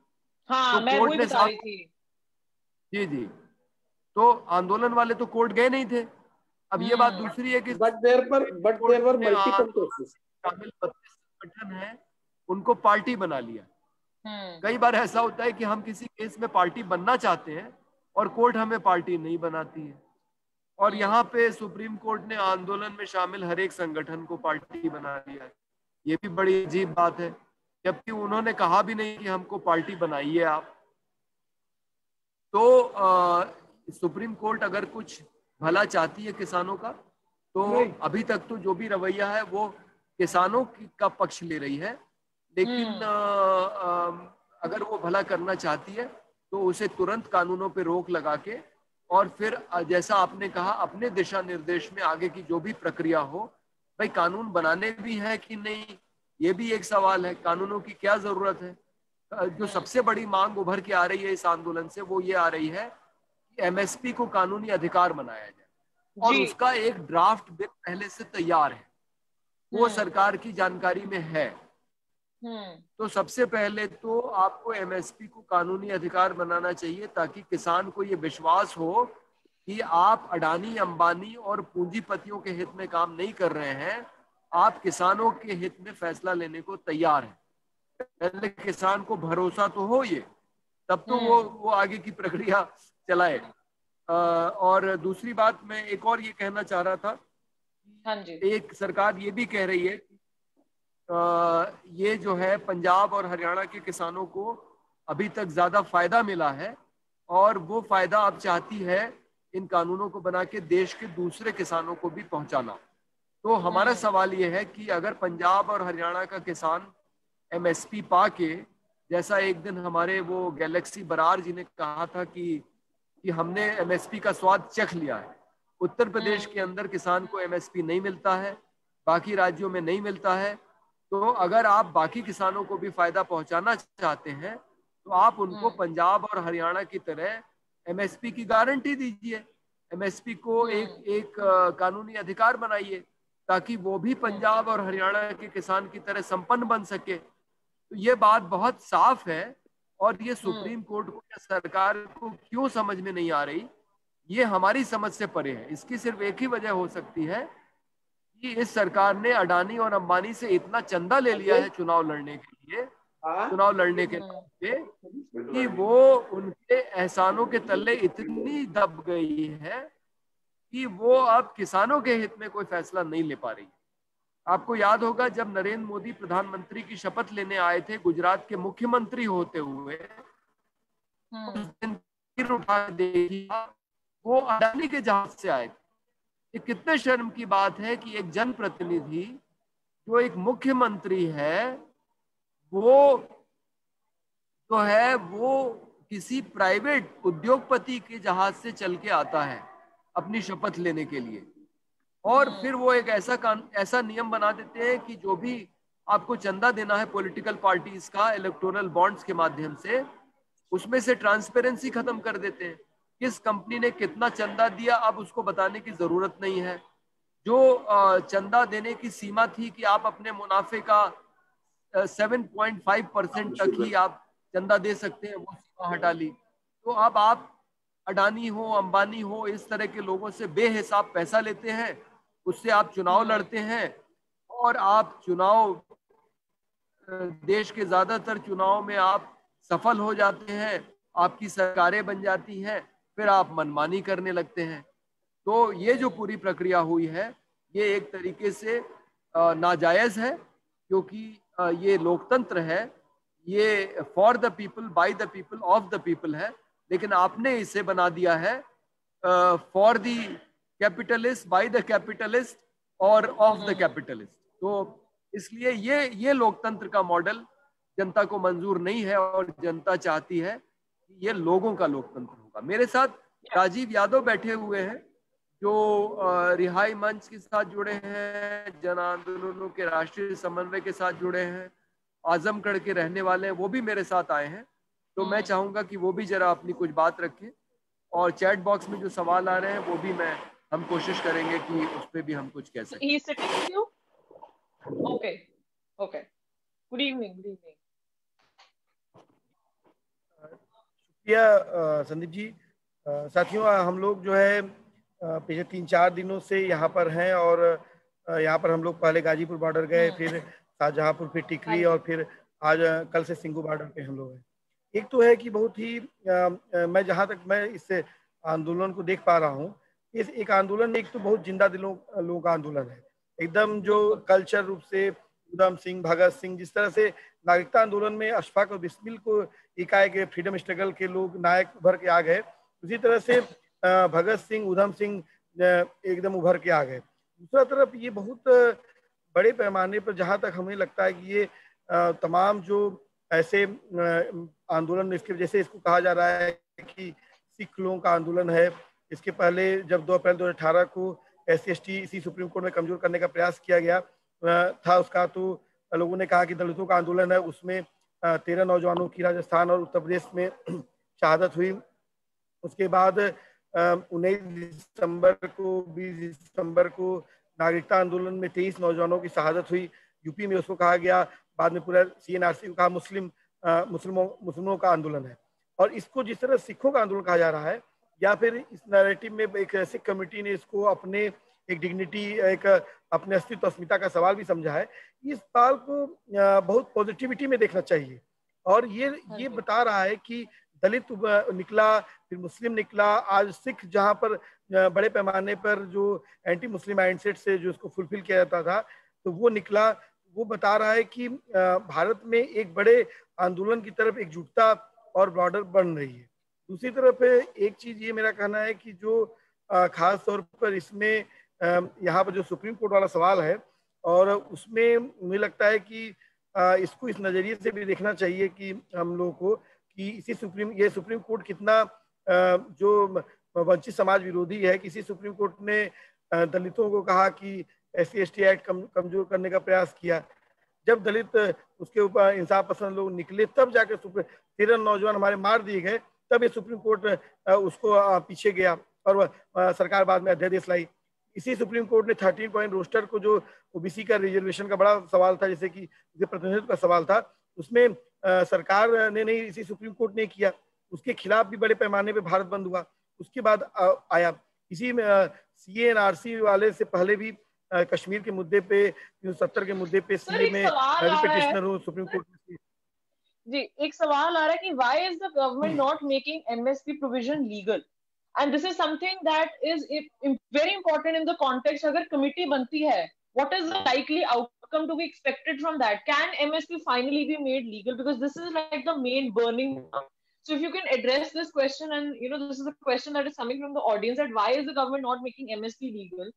हाँ, तो मैं कोर्ट ने साफ़ जी जी। तो आंदोलन वाले तो कोर्ट गए नहीं थे। अब ये बात हम्म। दूसरी है कि बट देर पर बट देर मल्टीपल शामिल संगठन है उनको पार्टी बना लिया। हम्म। कई बार ऐसा होता है कि हम किसी केस में पार्टी बनना चाहते हैं और कोर्ट हमें पार्टी नहीं बनाती है। और। यहाँ पे सुप्रीम कोर्ट ने आंदोलन में शामिल हर एक संगठन को पार्टी बना दिया है ये भी बड़ी अजीब बात है जबकि उन्होंने कहा भी नहीं कि हमको पार्टी बनाइए आप तो आ, सुप्रीम कोर्ट अगर कुछ भला चाहती है किसानों का तो अभी तक तो जो भी रवैया है वो किसानों की का पक्ष ले रही है लेकिन हम्म। अगर वो भला करना चाहती है तो उसे तुरंत कानूनों पे रोक लगा के और फिर जैसा आपने कहा अपने दिशा निर्देश में आगे की जो भी प्रक्रिया हो भाई कानून बनाने भी है कि नहीं ये भी एक सवाल है कानूनों की क्या ज़रूरत है जो। सबसे बड़ी मांग उभर के आ रही है इस आंदोलन से वो ये आ रही है कि एमएसपी को कानूनी अधिकार बनाया जाए और उसका एक ड्राफ्ट बिल पहले से तैयार है वो हम्म। सरकार की जानकारी में है। तो सबसे पहले तो आपको एमएसपी को कानूनी अधिकार बनाना चाहिए ताकि किसान को ये विश्वास हो कि आप अडानी अंबानी और पूंजीपतियों के हित में काम नहीं कर रहे हैं। आप किसानों के हित में फैसला लेने को तैयार हैं। पहले किसान को भरोसा तो हो ये तब तो वो हम्म। वो आगे की प्रक्रिया चलाए। और दूसरी बात मैं एक और ये कहना चाह रहा था हाँ जी। एक सरकार ये भी कह रही है ये जो है पंजाब और हरियाणा के किसानों को अभी तक ज़्यादा फ़ायदा मिला है और वो फ़ायदा अब चाहती है इन कानूनों को बना के देश के दूसरे किसानों को भी पहुंचाना तो हमारा हम्म। सवाल ये है कि अगर पंजाब और हरियाणा का किसान एमएसपी पा के जैसा एक दिन हमारे वो गैलेक्सी बरार जी ने कहा था कि कि हमने एमएसपी का स्वाद चख लिया है उत्तर प्रदेश के हम्म। अंदर किसान को एमएसपी नहीं मिलता है बाकी राज्यों में नहीं मिलता है तो अगर आप बाकी किसानों को भी फ़ायदा पहुंचाना चाहते हैं तो आप उनको हम्म। पंजाब और हरियाणा की तरह एमएसपी की गारंटी दीजिए एमएसपी को हम्म। एक एक कानूनी अधिकार बनाइए ताकि वो भी पंजाब और हरियाणा के किसान की तरह संपन्न बन सके तो ये बात बहुत साफ़ है और ये सुप्रीम हम्म। कोर्ट को या सरकार को क्यों समझ में नहीं आ रही ये हमारी समझ से परे है इसकी सिर्फ़ एक ही वजह हो सकती है कि इस सरकार ने अडानी और अंबानी से इतना चंदा ले लिया है चुनाव लड़ने के लिए हाँ? चुनाव लड़ने के लिए कि वो उनके एहसानों के तले इतनी दब गई है कि वो अब किसानों के हित में कोई फैसला नहीं ले पा रही आपको याद होगा जब नरेंद्र मोदी प्रधानमंत्री की शपथ लेने आए थे गुजरात के मुख्यमंत्री होते हुए हाँ। उस दिन उठा वो अडानी के जहाज़ से आए थे ये कितने शर्म की बात है कि एक जनप्रतिनिधि, जो एक मुख्यमंत्री है, वो जो है, वो किसी प्राइवेट उद्योगपति के जहाज़ से चल के आता है अपनी शपथ लेने के लिए। और फिर वो एक ऐसा कान, ऐसा नियम बना देते हैं कि जो भी आपको चंदा देना है पॉलिटिकल पार्टीज़ का, इलेक्टोरल बॉन्ड्स के माध्यम से, उसमें से ट्रांसपेरेंसी खत्म कर देते हैं। किस कंपनी ने कितना चंदा दिया, अब उसको बताने की ज़रूरत नहीं है। जो चंदा देने की सीमा थी कि आप अपने मुनाफे का 7.5 परसेंट तक ही आप चंदा दे सकते हैं, वो सीमा हटा ली। तो अब आप अडानी हो, अंबानी हो, इस तरह के लोगों से बेहिसाब पैसा लेते हैं, उससे आप चुनाव लड़ते हैं, और आप चुनाव देश के ज़्यादातर चुनाव में आप सफल हो जाते हैं, आपकी सरकारें बन जाती हैं फिर आप मनमानी करने लगते हैं। तो ये जो पूरी प्रक्रिया हुई है, ये एक तरीके से नाजायज है, क्योंकि ये लोकतंत्र है, ये for the people by the people of the people है, लेकिन आपने इसे बना दिया है for the capitalist by the capitalist और ऑफ़ द कैपिटलिस्ट तो इसलिए ये ये लोकतंत्र का मॉडल जनता को मंजूर नहीं है और जनता चाहती है कि ये लोगों का लोकतंत्र होगा। मेरे साथ राजीव यादव बैठे हुए हैं जो रिहाई मंच के साथ जुड़े हैं जन आंदोलनों के राष्ट्रीय समन्वय के साथ जुड़े हैं आजमगढ़ के रहने वाले हैं वो भी मेरे साथ आए हैं। तो मैं हम्म। चाहूँगा कि वो भी जरा अपनी कुछ बात रखें और चैट बॉक्स में जो सवाल आ रहे हैं वो भी मैं हम कोशिश करेंगे कि उस पर भी हम कुछ कह सकें। Okay okay good evening good evening शुक्रिया संदीप जी। साथियों हम लोग जो है पिछले तीन चार दिनों से यहाँ पर हैं और यहाँ पर हम लोग पहले गाजीपुर बॉर्डर गए हम्म। फिर शाहजहाँपुर फिर टिकरी और फिर आज कल से सिंगू बॉर्डर पे हम लोग हैं। एक तो है कि बहुत ही मैं जहाँ तक मैं इस आंदोलन को देख पा रहा हूँ इस एक आंदोलन एक तो बहुत ज़िंदा दिलों लोगों का आंदोलन है। एकदम जो कल्चर रूप से उधम सिंह भगत सिंह जिस तरह से नागरिकता आंदोलन में अशफाक और बिस्मिल को इकाए के फ्रीडम स्ट्रगल के लोग नायक उभर के आ गए। उसी तरह से भगत सिंह, उधम सिंह एकदम उभर के आ गए। दूसरा तरफ़ ये बहुत बड़े पैमाने पर जहाँ तक हमें लगता है कि ये तमाम जो ऐसे आंदोलन, इसके जैसे इसको कहा जा रहा है कि सिख लोगों का आंदोलन है। इसके पहले जब दो अप्रैल दो हज़ार अठारह को एस सी इसी सुप्रीम कोर्ट में कमज़ोर करने का प्रयास किया गया था उसका तो लोगों ने कहा कि दलितों का आंदोलन है। उसमें तेरह नौजवानों की राजस्थान और उत्तर प्रदेश में शहादत हुई। उसके बाद उन्नीस दिसंबर को, बीस दिसंबर को नागरिकता आंदोलन में तेईस नौजवानों की शहादत हुई। यूपी में उसको कहा गया, बाद में पूरा सी एन आर सी को कहा, मुस्लिम मुस्लिमों मुस्लिमों का आंदोलन है। और इसको जिस तरह सिखों का आंदोलन कहा जा रहा है, या फिर इस नैरेटिव में एक सिख कमेटी ने इसको अपने एक डिग्निटी एक अपने अस्तित्व अस्मिता का सवाल भी समझा है। इस बाल को बहुत पॉजिटिविटी में देखना चाहिए। और ये हाँ ये बता रहा है कि दलित निकला फिर मुस्लिम निकला आज सिख जहाँ पर बड़े पैमाने पर जो एंटी मुस्लिम माइंडसेट से जो उसको फुलफिल किया जाता था तो वो निकला। वो बता रहा है कि भारत में एक बड़े आंदोलन की तरफ़ एकजुटता और बॉर्डर बन रही है। दूसरी तरफ़ एक चीज़ ये मेरा कहना है कि जो खास तौर पर इसमें यहाँ पर जो सुप्रीम कोर्ट वाला सवाल है और उसमें मुझे लगता है कि इसको इस नज़रिए से भी देखना चाहिए कि हम लोगों को कि इसी सुप्रीम ये सुप्रीम कोर्ट कितना जो वंचित समाज विरोधी है किसी सुप्रीम कोर्ट ने दलितों को कहा कि एस सी एक्ट कम, कमज़ोर करने का प्रयास किया। जब दलित उसके ऊपर इंसाफ पसंद लोग निकले तब जाकर तेरह नौजवान हमारे मार दिए गए तब ये सुप्रीम कोर्ट उसको पीछे गया और सरकार बाद में अध्यादेश लाई। इसी सुप्रीम कोर्ट ने थर्टीन पॉइंट रोस्टर को जो ओबीसी का रिजर्वेशन का बड़ा सवाल था जैसे कि प्रतिनिधित्व का सवाल था उसमें आ, सरकार ने नहीं इसी सुप्रीम कोर्ट ने किया। उसके खिलाफ भी बड़े पैमाने पे भारत बंद हुआ। उसके बाद आ, आया। इसी में सी एन आर सी वाले से पहले भी आ, कश्मीर के मुद्दे पे सत्तर के मुद्दे पे सी में पिटिशनर हूँ। सुप्रीम कोर्ट जी एक सवाल आ रहा है कि why is the government not making MSP provision legal and this is something that is very important in the context अगर कमिटी बनती है what is the likely outcome to be expected from that can msp finally be made legal because this is like the main burning so if you can address this question and you know this is a question that is coming from the audience that why is the government not making msp legal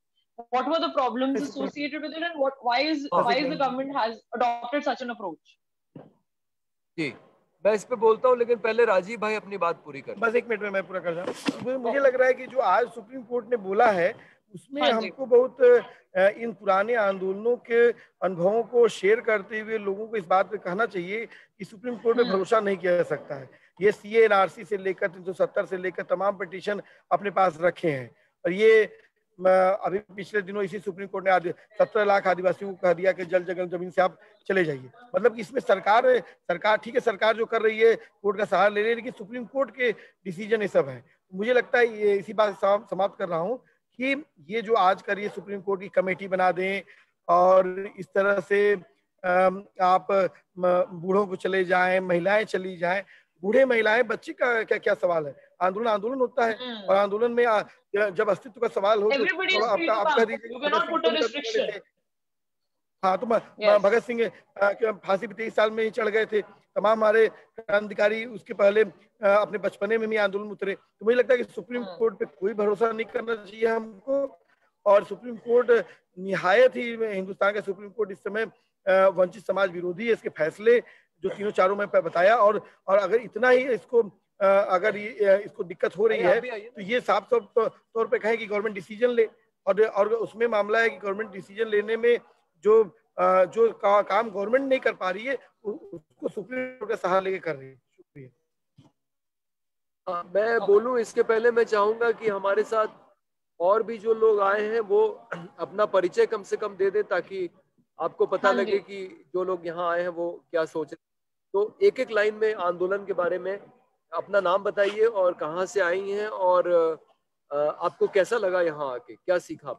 what were the problems associated with it and what why is why is the government has adopted such an approach जी मैं इस पे बोलता हूँ लेकिन पहले राजीव भाई अपनी बात पूरी कर बस एक मिनट में मैं पूरा कर रहा मुझे लग रहा है कि जो आज सुप्रीम कोर्ट ने बोला है उसमें हाँ हमको बहुत इन पुराने आंदोलनों के अनुभवों को शेयर करते हुए लोगों को इस बात पे कहना चाहिए कि सुप्रीम कोर्ट में हम्म। भरोसा नहीं किया जा सकता है। ये सी एन आर सी से लेकर तीन सौ सत्तर से लेकर तमाम पिटिशन अपने पास रखे हैं। और ये अभी पिछले दिनों इसी सुप्रीम कोर्ट ने सत्रह लाख आदिवासियों को कह दिया कि जल जगह ज़मीन से आप चले जाइए। मतलब कि इसमें सरकार सरकार, ठीक है, सरकार जो कर रही है, कोर्ट का सहारा ले रही है, लेकिन सुप्रीम कोर्ट के डिसीज़न ये सब है। मुझे लगता है ये इसी बात समाप्त कर रहा हूँ कि ये जो आज कर है सुप्रीम कोर्ट की कमेटी बना दें और इस तरह से आप बूढ़ों को चले जाएँ, महिलाएँ चली जाएँ बूढ़े महिलाएँ बच्चे का क्या क्या सवाल है? आंदोलन आंदोलन होता है हम्म। और आंदोलन में जब अस्तित्व का सवाल हो तो आपका आपका हाँ तो भगत सिंह फांसी भी तेईस साल में ही चढ़ गए थे। तमाम हमारे क्रांतिकारी उसके पहले अपने बचपने में भी आंदोलन उतरे। तो मुझे लगता है कि सुप्रीम हाँ। कोर्ट पे कोई भरोसा नहीं करना चाहिए हमको। और सुप्रीम कोर्ट निहायत ही हिंदुस्तान का सुप्रीम कोर्ट इस समय वंचित समाज विरोधी है इसके फैसले जो तीनों चारों में बताया और और अगर इतना ही इसको अगर ये इसको दिक्कत हो रही है तो ये साफ़ साफ़ तौर पर कहें कि गवर्नमेंट डिसीज़न ले। और और उसमें मामला है कि गवर्नमेंट डिसीज़न लेने में जो जो का, काम गवर्नमेंट नहीं कर पा रही है उसको सुप्रीम कोर्ट का सहारा लेके कर रही है। शुक्रिया। मैं बोलूँ इसके पहले मैं चाहूँगा कि हमारे साथ और भी जो लोग आए हैं वो अपना परिचय कम से कम दे दे ताकि आपको पता हाँ लगे कि जो लोग यहाँ आए हैं वो क्या सोच रहे तो एक एक लाइन में आंदोलन के बारे में अपना नाम बताइए और कहाँ से आई हैं और आपको कैसा लगा यहाँ आके? क्या सीखा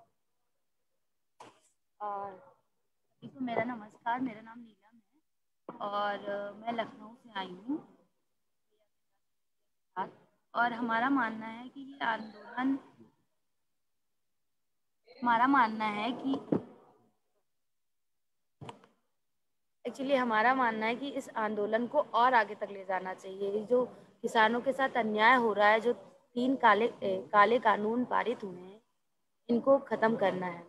तो मेरा नमस्कार, मेरा नाम नीलम है और मैं लखनऊ से आई हूँ। और हमारा मानना है कि ये आंदोलन, हमारा मानना है कि एक्चुअली हमारा मानना है कि इस आंदोलन को और आगे तक ले जाना चाहिए। जो किसानों के साथ अन्याय हो रहा है जो तीन काले ए, काले कानून पारित हुए हैं इनको ख़त्म करना है।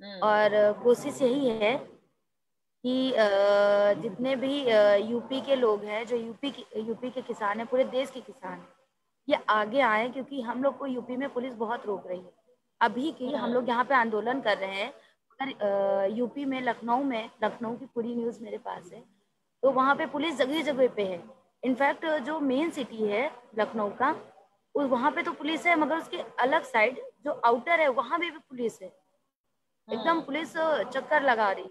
हम्म। और कोशिश यही है कि जितने भी यूपी के लोग हैं जो यूपी यूपी के किसान हैं पूरे देश के किसान हैं ये आगे आए क्योंकि हम लोग को यूपी में पुलिस बहुत रोक रही है। अभी की हम लोग यहाँ पे आंदोलन कर रहे हैं अगर यूपी में लखनऊ में लखनऊ की पूरी न्यूज़ मेरे पास है तो वहाँ पे पुलिस जगह जगह पे है। इनफैक्ट जो मेन सिटी है लखनऊ का वहाँ पे तो पुलिस है मगर उसके अलग साइड जो आउटर है वहाँ पे भी पुलिस है। एकदम हाँ। पुलिस चक्कर लगा रही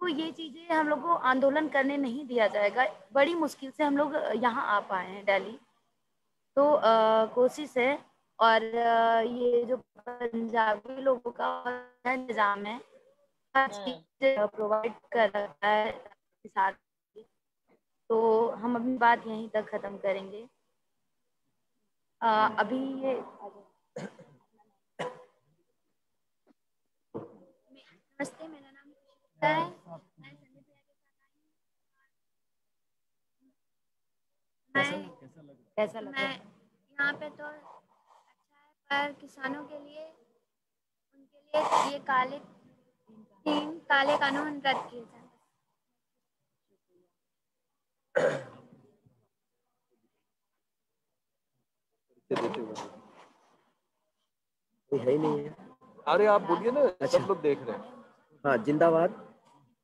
तो ये चीज़ें हम लोग को आंदोलन करने नहीं दिया जाएगा। बड़ी मुश्किल से हम लोग यहाँ आ पाए हैं दिल्ली। तो कोशिश है और ये जो पंजाबी लोगों का है। हर हाँ। प्रोवाइड कर रखा है साथ। तो हम अपनी बात यहीं तक ख़त्म करेंगे। आ, अभी ये नमस्ते मेरा नाम है। मैं कैसा लग मैं यहाँ पे तो अच्छा है पर किसानों के लिए लिए ये काले तीन काले कानून रद्द किए जाए है। नहीं है। अरे आप बोलिए ना अच्छा। सब लोग देख रहे हैं। हाँ जिंदाबाद।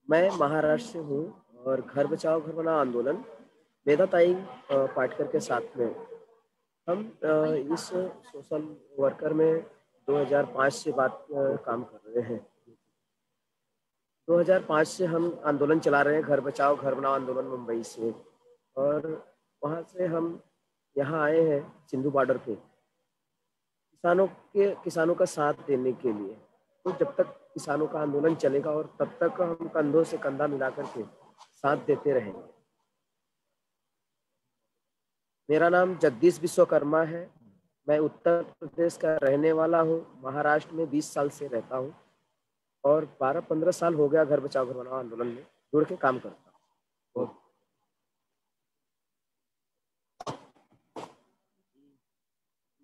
मैं महाराष्ट्र से हूँ और घर बचाओ घर बनाओ आंदोलन वेदा ताई पाटकर के साथ में हम इस सोशल वर्कर में 2005 से बात काम कर रहे हैं। 2005 से हम आंदोलन चला रहे हैं, घर बचाओ, घर बनाओ आंदोलन मुंबई से। और वहाँ से हम यहाँ आए हैं सिंधु बॉर्डर पे, किसानों के, किसानों का साथ देने के लिए। तो जब तक किसानों का आंदोलन चलेगा और तब तक हम कंधों से कंधा मिला करके साथ देते रहेंगे। मेरा नाम जगदीश विश्वकर्मा है। मैं उत्तर प्रदेश का रहने वाला हूँ, महाराष्ट्र में 20 साल से रहता हूँ और 12-15 साल हो गया घर बचाओ, घर बनाओ आंदोलन में, जुड़ के काम करता हूँ।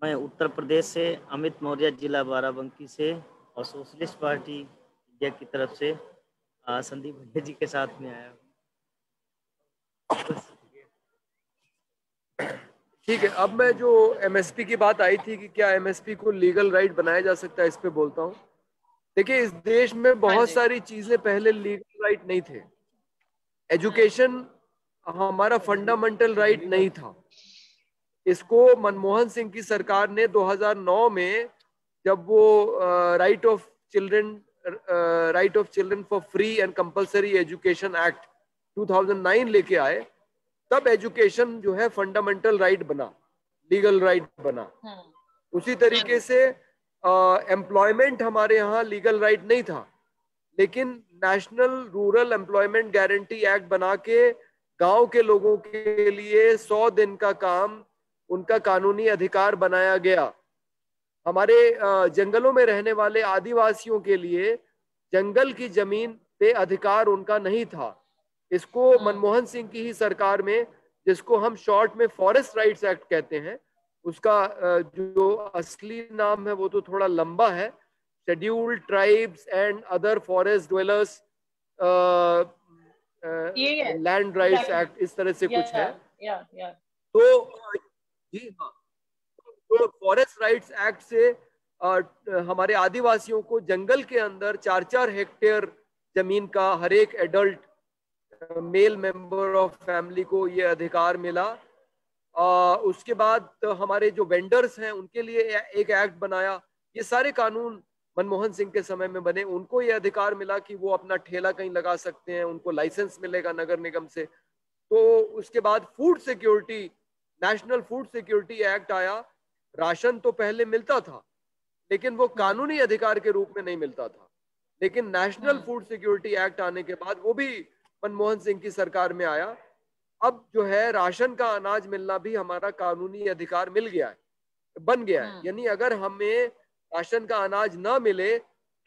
मैं उत्तर प्रदेश से, अमित मौर्य जिला बाराबंकी से और सोशलिस्ट पार्टी इंडिया की तरफ़ से संदीप भैया जी के साथ में आया ठीक है अब मैं जो एमएसपी की बात आई थी कि क्या एमएसपी को लीगल राइट बनाया जा सकता है इस पे बोलता हूँ। देखिए इस देश में हाँ बहुत सारी चीज़ें पहले लीगल राइट नहीं थे। एजुकेशन हमारा फंडामेंटल राइट नहीं था। इसको मनमोहन सिंह की सरकार ने 2009 में जब वो right of children right of children for free and compulsory education act 2009 लेके आए तब एजुकेशन जो है फंडामेंटल राइट right बना लीगल राइट right बना। हाँ। उसी तरीके से एम्प्लॉयमेंट हमारे यहाँ लीगल राइट नहीं था। लेकिन national rural employment guarantee act बना के गाँव के लोगों के लिए सौ दिन का काम उनका कानूनी अधिकार बनाया गया। हमारे जंगलों में रहने वाले आदिवासियों के लिए जंगल की ज़मीन पे अधिकार उनका नहीं था। इसको। मनमोहन सिंह की ही सरकार में जिसको हम शॉर्ट में फॉरेस्ट राइट्स एक्ट कहते हैं उसका जो असली नाम है वो तो थोड़ा लंबा है scheduled tribes and other forest dwellers land rights act इस तरह से कुछ है तो जी हाँ तो फॉरेस्ट राइट्स एक्ट से आ, हमारे आदिवासियों को जंगल के अंदर चार चार हेक्टेयर ज़मीन का हर एक adult male member of family को ये अधिकार मिला। आ, उसके बाद हमारे जो वेंडर्स हैं उनके लिए एक एक्ट बनाया। ये सारे कानून मनमोहन सिंह के समय में बने। उनको ये अधिकार मिला कि वो अपना ठेला कहीं लगा सकते हैं उनको लाइसेंस मिलेगा नगर निगम से। तो उसके बाद food security national food security act आया। राशन तो पहले मिलता था लेकिन वो कानूनी अधिकार के रूप में नहीं मिलता था। लेकिन नेशनल फ़ूड सिक्योरिटी एक्ट आने के बाद वो भी मनमोहन सिंह की सरकार में आया अब जो है राशन का अनाज मिलना भी हमारा कानूनी अधिकार मिल गया है बन गया है। हम्म। यानी अगर हमें राशन का अनाज ना मिले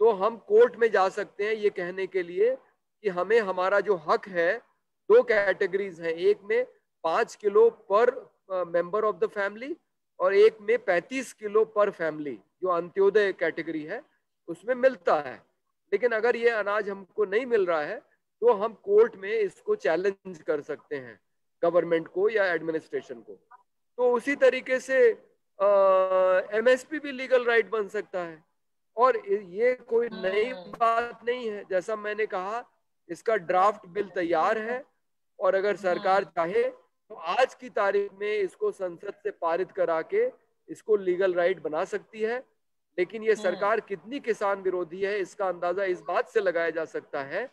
तो हम कोर्ट में जा सकते हैं ये कहने के लिए कि हमें हमारा जो हक है दो कैटेगरीज हैं। एक में पाँच किलो पर मेंबर ऑफ़ द फैमिली और एक में पैंतीस किलो पर फैमिली जो अंत्योदय कैटेगरी है उसमें मिलता है। लेकिन अगर ये अनाज हमको नहीं मिल रहा है तो हम कोर्ट में इसको चैलेंज कर सकते हैं गवर्नमेंट को या एडमिनिस्ट्रेशन को तो उसी तरीके से एमएसपी भी लीगल राइट बन सकता है और ये कोई नई हम्म। बात नहीं है जैसा मैंने कहा इसका ड्राफ्ट बिल तैयार है और अगर सरकार हम्म। चाहे तो आज की तारीख में इसको संसद से पारित करा के इसको लीगल राइट बना सकती है लेकिन ये हम्म। सरकार कितनी किसान विरोधी है इसका अंदाज़ा इस बात से लगाया जा सकता है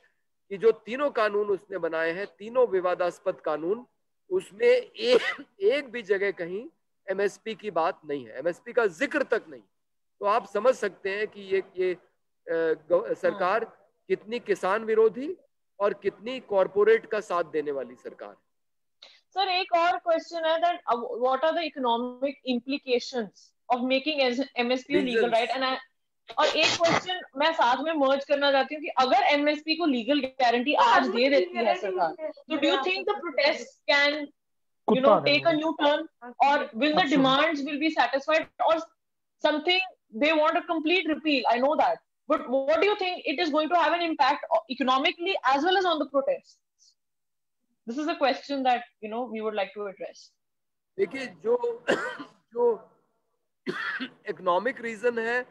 कि जो तीनों कानून उसने बनाए हैं तीनों विवादास्पद कानून उसमें एक एक भी जगह कहीं एमएसपी की बात नहीं है। एमएसपी का ज़िक्र तक नहीं। तो आप समझ सकते हैं कि ये ये सरकार हाँ। कितनी किसान विरोधी और कितनी कॉरपोरेट का साथ देने वाली सरकार है। सर एक और क्वेश्चन है that what are the economic implications of making MSP legal right and और एक क्वेश्चन मैं साथ में मर्ज करना चाहती हूँ कि अगर एमएसपी को लीगल गारंटी आज दे देती है सरकार तो do you think the protest can you know take a new turn और will the demands will be satisfied और something they want a complete repeal I know that but what do you think it is going to have an impact economically as well as on the protest this is a question that you know we would like to address देखिए जो जो economic region है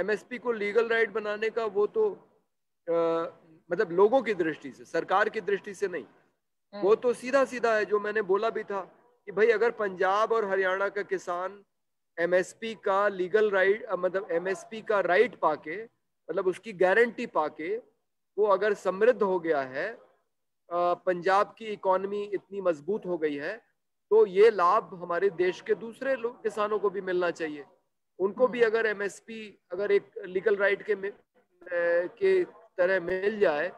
MSP को legal right बनाने का वो तो आ, मतलब लोगों की दृष्टि से सरकार की दृष्टि से नहीं हम्म। वो तो सीधा सीधा है जो मैंने बोला भी था कि भाई अगर पंजाब और हरियाणा का किसान एमएसपी का लीगल राइट मतलब एमएसपी का राइट पाके मतलब उसकी गारंटी पाके वो अगर समृद्ध हो गया है पंजाब की इकोनॉमी इतनी मज़बूत हो गई है तो ये लाभ हमारे देश के दूसरे लोग किसानों को भी मिलना चाहिए उनको भी अगर एमएसपी अगर एक लीगल राइट के के तरह मिल जाए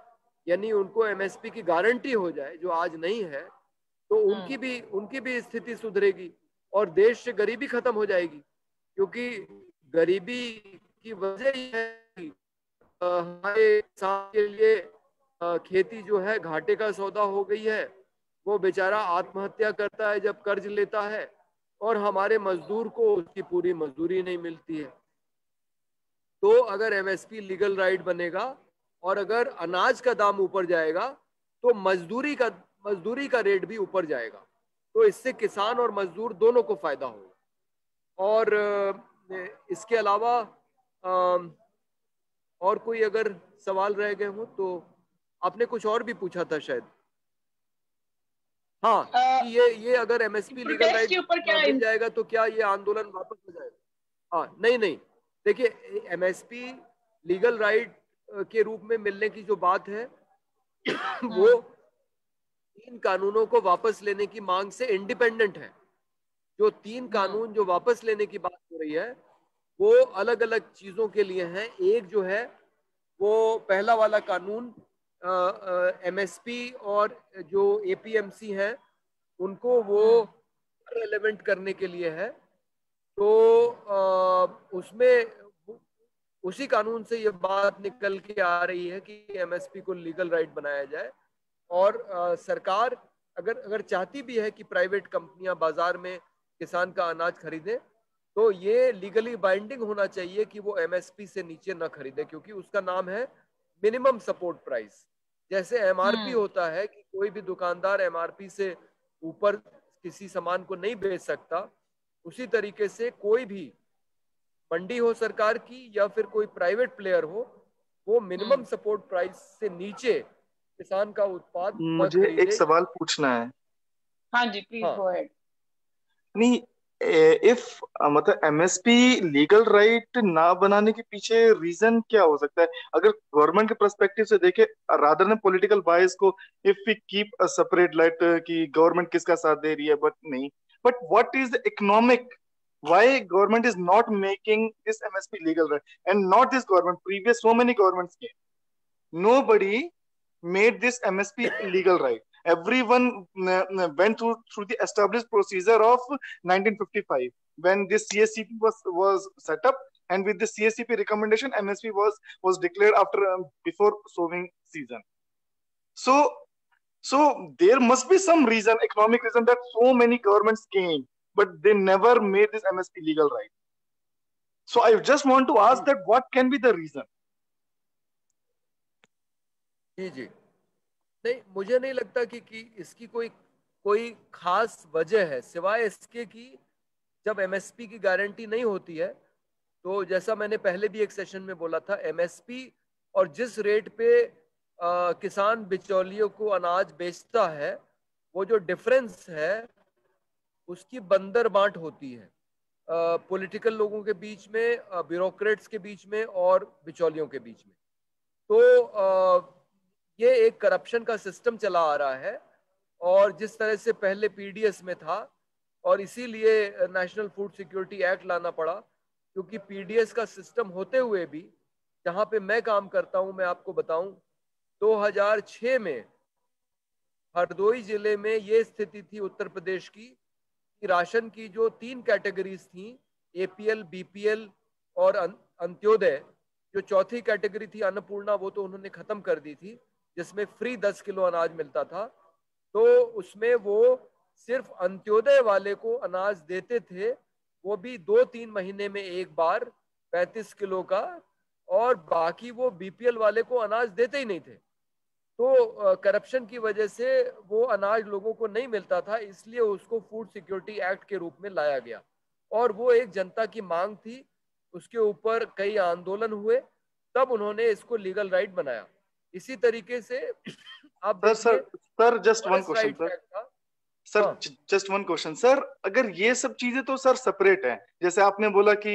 यानी उनको एमएसपी की गारंटी हो जाए जो आज नहीं है तो उनकी भी उनकी भी स्थिति सुधरेगी और देश से गरीबी खत्म हो जाएगी। क्योंकि गरीबी की वजह है हमारे किसान के लिए खेती जो है घाटे का सौदा हो गई है। वो बेचारा आत्महत्या करता है जब कर्ज लेता है और हमारे मजदूर को उसकी पूरी मजदूरी नहीं मिलती है। तो अगर एमएसपी लीगल राइट बनेगा और अगर अनाज का दाम ऊपर जाएगा तो मजदूरी का मजदूरी का रेट भी ऊपर जाएगा। तो इससे किसान और मजदूर दोनों को फ़ायदा होगा। और इसके अलावा और कोई अगर सवाल रह गए हो तो आपने कुछ और भी पूछा था शायद? हाँ आ, ये ये अगर एमएसपी लीगल राइट मिल जाएगा तो क्या ये आंदोलन वापस हो जाएगा हाँ नहीं नहीं देखिए एमएसपी लीगल राइट के रूप में मिलने की जो बात है वो हाँ। तीन कानूनों को वापस लेने की मांग से इंडिपेंडेंट है जो तीन हाँ। कानून जो वापस लेने की बात हो रही है वो अलग अलग चीज़ों के लिए हैं एक जो है वो पहला वाला कानून एमएसपी और जो एपीएमसी हैं उनको वो रेलेवेंट हम्म। करने के लिए है। तो आ, उसमें उसी कानून से ये बात निकल के आ रही है कि एमएसपी को लीगल राइट बनाया जाए। और आ, सरकार अगर अगर चाहती भी है कि प्राइवेट कंपनियाँ बाज़ार में किसान का अनाज खरीदें तो ये लीगली बाइंडिंग होना चाहिए कि वो एमएसपी से नीचे न खरीदे क्योंकि उसका नाम है मिनिमम सपोर्ट प्राइस जैसे एमआरपी हम्म। होता है कि कोई भी दुकानदार एमआरपी से ऊपर किसी सामान को नहीं बेच सकता उसी तरीके से कोई भी मंडी हो सरकार की या फिर कोई प्राइवेट प्लेयर हो वो मिनिमम सपोर्ट प्राइस से नीचे किसान का उत्पाद मुझे एक सवाल पूछना है। हाँ जी प्लीज़ गो अहेड नहीं इफ़ मतलब एमएसपी लीगल राइट ना बनाने के पीछे रीजन क्या हो सकता है अगर गवर्नमेंट के परस्पेक्टिव से देखे रादर ने पॉलिटिकल बायस को if we keep a separate light कि गवर्नमेंट किसका साथ दे रही है बट नहीं but what is the economic why government is not making this msp legal right and not this government previous so many governments came nobody made this msp legal right everyone went through through the established procedure of 1955 when this cscp was was set up and with the cscp recommendation msp was was declared after um, before sowing season so so there must be some reason economic reason that so many governments came but they never made this MSP legal right. So I just want to ask that what can be the reason? जी जी नहीं मुझे नहीं लगता कि, कि इसकी कोई कोई खास वजह है सिवाय इसके कि जब एमएसपी की गारंटी नहीं होती है तो जैसा मैंने पहले भी एक सेशन में बोला था एमएसपी और जिस रेट पे आ, किसान बिचौलियों को अनाज बेचता है वो जो डिफरेंस है उसकी बंदर बांट होती है। पॉलिटिकल लोगों के बीच में ब्यूरोक्रेट्स के बीच में और बिचौलियों के बीच में। तो आ, ये एक करप्शन का सिस्टम चला आ रहा है और जिस तरह से पहले पीडीएस में था और इसीलिए नेशनल फ़ूड सिक्योरिटी एक्ट लाना पड़ा क्योंकि पीडीएस का सिस्टम होते हुए भी जहाँ पे मैं काम करता हूँ मैं आपको बताऊँ 2006 में हरदोई ज़िले में ये स्थिति थी उत्तर प्रदेश की कि राशन की जो तीन कैटेगरीज थी एपीएल बीपीएल और अं, अंत्योदय जो चौथी कैटेगरी थी अन्नपूर्णा वो तो उन्होंने खत्म कर दी थी। जिसमें फ्री दस किलो अनाज मिलता था तो उसमें वो सिर्फ़ अंत्योदय वाले को अनाज देते थे, वो भी दो तीन महीने में एक बार, पैंतीस किलो का, और बाकी वो बीपीएल वाले को अनाज देते ही नहीं थे। तो करप्शन की वजह से वो अनाज लोगों को नहीं मिलता था, इसलिए उसको फ़ूड सिक्योरिटी एक्ट के रूप में लाया गया। और वो एक जनता की मांग थी, उसके ऊपर कई आंदोलन हुए, तब उन्होंने इसको लीगल राइट बनाया। इसी तरीके से आप sir sir just one question sir sir just one question sir अगर ये सब चीज़ें तो सर सेपरेट है। जैसे आपने बोला कि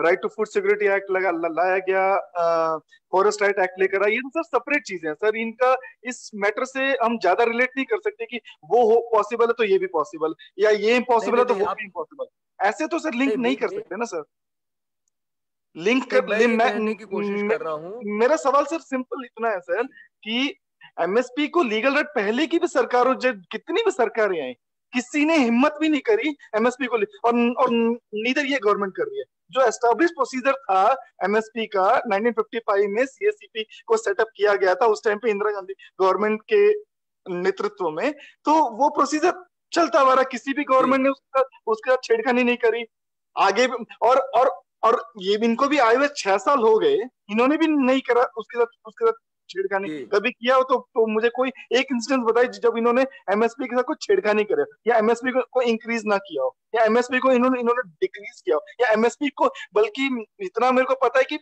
right to food security act लगा लाया गया फॉरेस्ट राइट एक्ट लेकर आया ये तो सर सेपरेट चीज़ें हैं। सर इनका इस मैटर से हम ज़्यादा रिलेट नहीं कर सकते कि वो हो पॉसिबल है तो ये भी पॉसिबल या ये इम्पॉसिबल है तो वो भी इम्पॉसिबल ऐसे तो सर लिंक नहीं, नहीं कर सकते ना सर लिंक कर मैं की कोशिश कर रहा हूँ। मेरा सवाल सर सिंपल इतना है सर कि एमएसपी को लीगल राइट पहले की भी सरकारों कितनी भी सरकारें आई किसी ने हिम्मत भी नहीं करी एमएसपी को और, और नीदर ये गवर्नमेंट कर रही है। जो एस्टेब्लिश प्रोसीजर था एमएसपी का 1955 में सीएससीपी को सेटअप किया गया था उस टाइम पे इंदिरा गांधी गवर्नमेंट के नेतृत्व में तो वो प्रोसीजर चलता हुआ रहा। किसी भी गवर्नमेंट ने उसका उसके साथ छेड़खानी नहीं करी। आगे और और और ये इनको भी आए हुए छह साल हो गए इन्होंने भी नहीं करा उसके साथ उसके साथ छेड़खानी कभी किया हो तो, तो मुझे कोई एक इंस्टेंस बताइए जब इन्होंने एमएसपी के साथ कोई छेड़खानी करे या एमएसपी को, को इंक्रीज ना किया हो या एमएसपी को इन्होंने इन्होंने डिक्रीज किया हो या एमएसपी को बल्कि इतना मेरे को पता है कि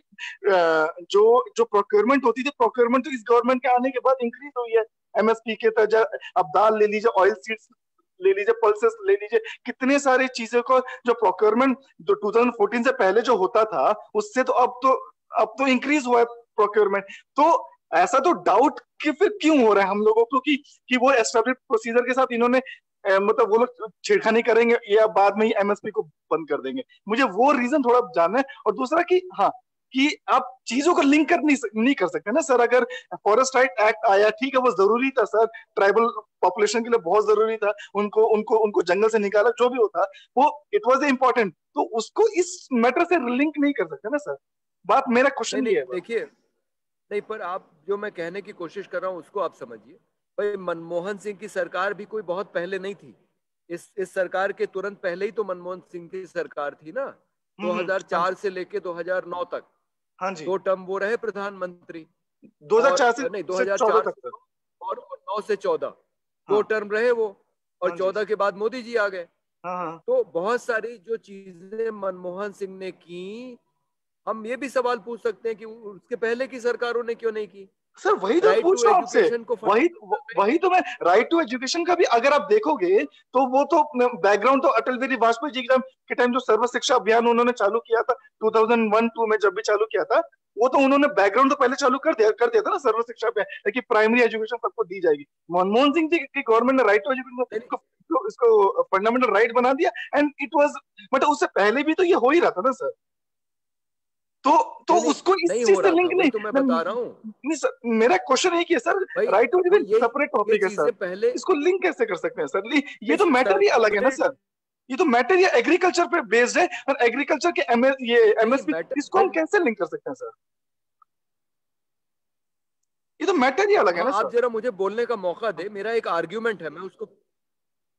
जो जो प्रोक्योरमेंट होती थी प्रोक्योरमेंट तो इस गवर्नमेंट के आने के बाद इंक्रीज हुई है। एमएसपी के तहत अब दाल ले लीजिए ऑयल सीड्स ले लीजिए पल्सेस ले लीजिए। कितने सारे चीज़ों को जो प्रोक्योरमेंट जो 2014 से पहले जो होता था, उससे तो अब तो अब तो इंक्रीज हुआ है प्रोक्योरमेंट तो ऐसा तो डाउट कि फिर क्यों हो रहा है हम लोगों को कि कि वो एस्टेब्लिश प्रोसीजर के साथ इन्होंने मतलब वो लोग छेड़खानी करेंगे या बाद में ही एमएसपी को बंद कर देंगे। मुझे वो रीजन थोड़ा जानना है। और दूसरा कि हाँ कि आप चीज़ों को लिंक कर नहीं नहीं कर सकते ना सर। अगर फॉरेस्ट राइट एक्ट आया ठीक है वो ज़रूरी था सर। ट्राइबल पॉपुलेशन के लिए बहुत ज़रूरी था। उनको उनको उनको जंगल से निकाला जो भी होता वो इट वॉज़ इंपॉर्टेंट तो उसको इस मैटर से लिंक नहीं कर सकते ना सर। बात मेरा क्वेश्चन ये है देखिए नहीं पर आप जो मैं कहने की कोशिश कर रहा हूँ उसको आप समझिए। भाई मनमोहन सिंह की सरकार भी कोई बहुत पहले नहीं थी। इस इस सरकार के तुरंत पहले ही तो मनमोहन सिंह की सरकार थी ना 2004 हम्म, से लेके 2009 तक। हाँ जी। दो टर्म वो रहे प्रधानमंत्री। 2004 से नहीं 2004 से और नौ से चौदह। दो टर्म हाँ। रहे वो और हाँ चौदह के बाद मोदी जी आ गए। हाँ, तो बहुत सारी जो चीज़ें मनमोहन सिंह ने की हम ये भी सवाल पूछ सकते हैं कि उसके पहले की सरकारों ने क्यों नहीं की? सर वही तो पूछ रहा हूँ आपसे। वही वही तो मैं राइट टू एजुकेशन का भी अगर आप देखोगे तो वो तो बैकग्राउंड तो अटल बिहारी वाजपेयी जी के टाइम जो सर्व शिक्षा अभियान उन्होंने चालू किया था 2001 टू में जब भी चालू किया था वो तो उन्होंने बैकग्राउंड तो पहले चालू कर दिया कर दिया था ना सर्व शिक्षा अभियान कि प्राइमरी एजुकेशन सबको दी जाएगी। मनमोहन सिंह जी की गवर्नमेंट ने राइट टू एजुकेशन को इसको फंडामेंटल राइट बना दिया एंड इट वॉज़ मतलब उससे पहले भी तो ये हो ही रहा था ना सर तो तो उसको इस चीज़ से लिंक नहीं तो मैं बता रहा हूँ। सर मेरा क्वेश्चन है कि sir right to live separate topic है सर। पहले इसको लिंक कैसे कर सकते हैं सर? ये तो मैटर ही अलग है ना सर। ये तो मैटर ये एग्रीकल्चर पे बेस्ड है और एग्रीकल्चर के एमएस ये एमएसपी इसको हम कैसे लिंक कर सकते हैं सर? ये तो मैटर ही अलग है ना आप जरा मुझे बोलने का मौका दे मेरा एक आर्ग्यूमेंट है मैं उसको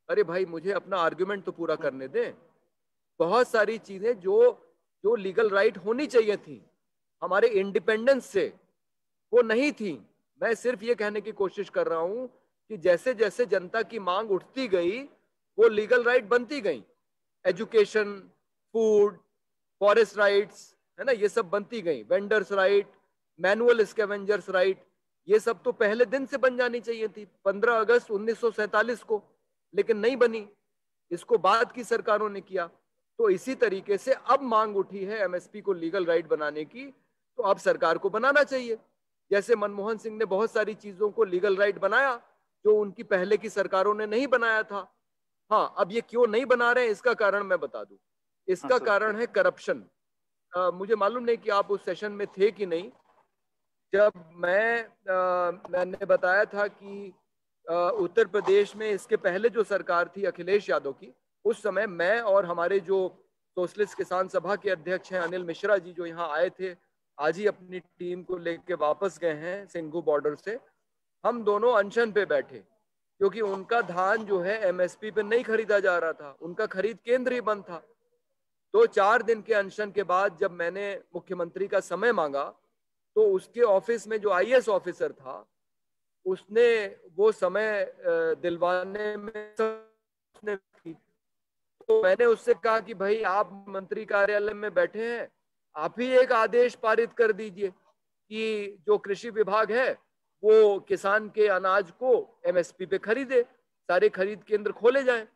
अरे भाई मुझे अपना आर्ग्यूमेंट तो पूरा करने दे। बहुत सारी चीज़ें जो जो लीगल राइट होनी चाहिए थी, हमारे इंडिपेंडेंस से, वो नहीं थी। मैं सिर्फ़ ये कहने की कोशिश कर रहा हूँ कि जैसे जैसे जनता की मांग उठती गई, वो लीगल राइट बनती गई। एजुकेशन फ़ूड फॉरेस्ट राइट्स है ना, ये सब बनती गई। Vendors right manual scavengers right ये सब तो पहले दिन से बन जानी चाहिए थी। 15 अगस्त 1947 को, लेकिन नहीं बनी। इसको बाद की सरकारों ने किया। तो इसी तरीके से अब मांग उठी है एमएसपी को लीगल राइट बनाने की तो अब सरकार को बनाना चाहिए। जैसे मनमोहन सिंह ने बहुत सारी चीज़ों को लीगल राइट बनाया जो उनकी पहले की सरकारों ने नहीं बनाया था। हाँ अब ये क्यों नहीं बना रहे हैं इसका कारण मैं बता दू। इसका हाँ, कारण है करप्शन मुझे मालूम नहीं कि आप उस सेशन में थे कि नहीं। जब मैं आ, मैंने बताया था कि उत्तर प्रदेश में इसके पहले जो सरकार थी अखिलेश यादव की उस समय मैं और हमारे जो सोशलिस्ट किसान सभा के अध्यक्ष हैं अनिल मिश्रा जी जो यहाँ आए थे, आज ही अपनी टीम को लेके वापस गए हैं सिंगू बॉर्डर से। हम दोनों अनशन पे बैठे, क्योंकि उनका धान जो है एमएसपी पे नहीं खरीदा जा रहा था, उनका खरीद केंद्र ही बंद था। तो चार दिन के अनशन के बाद जब मैंने मुख्यमंत्री का समय मांगा तो उसके ऑफ़िस में जो आईएएस ऑफिसर था, उसने वो समय दिलवाने में तो मैंने उससे कहा कि भाई आप मंत्री कार्यालय में बैठे हैं, आप ही एक आदेश पारित कर दीजिए कि जो कृषि विभाग है, वो किसान के अनाज को एमएसपी पे खरीदे, सारे खरीद केंद्र खोले जाए।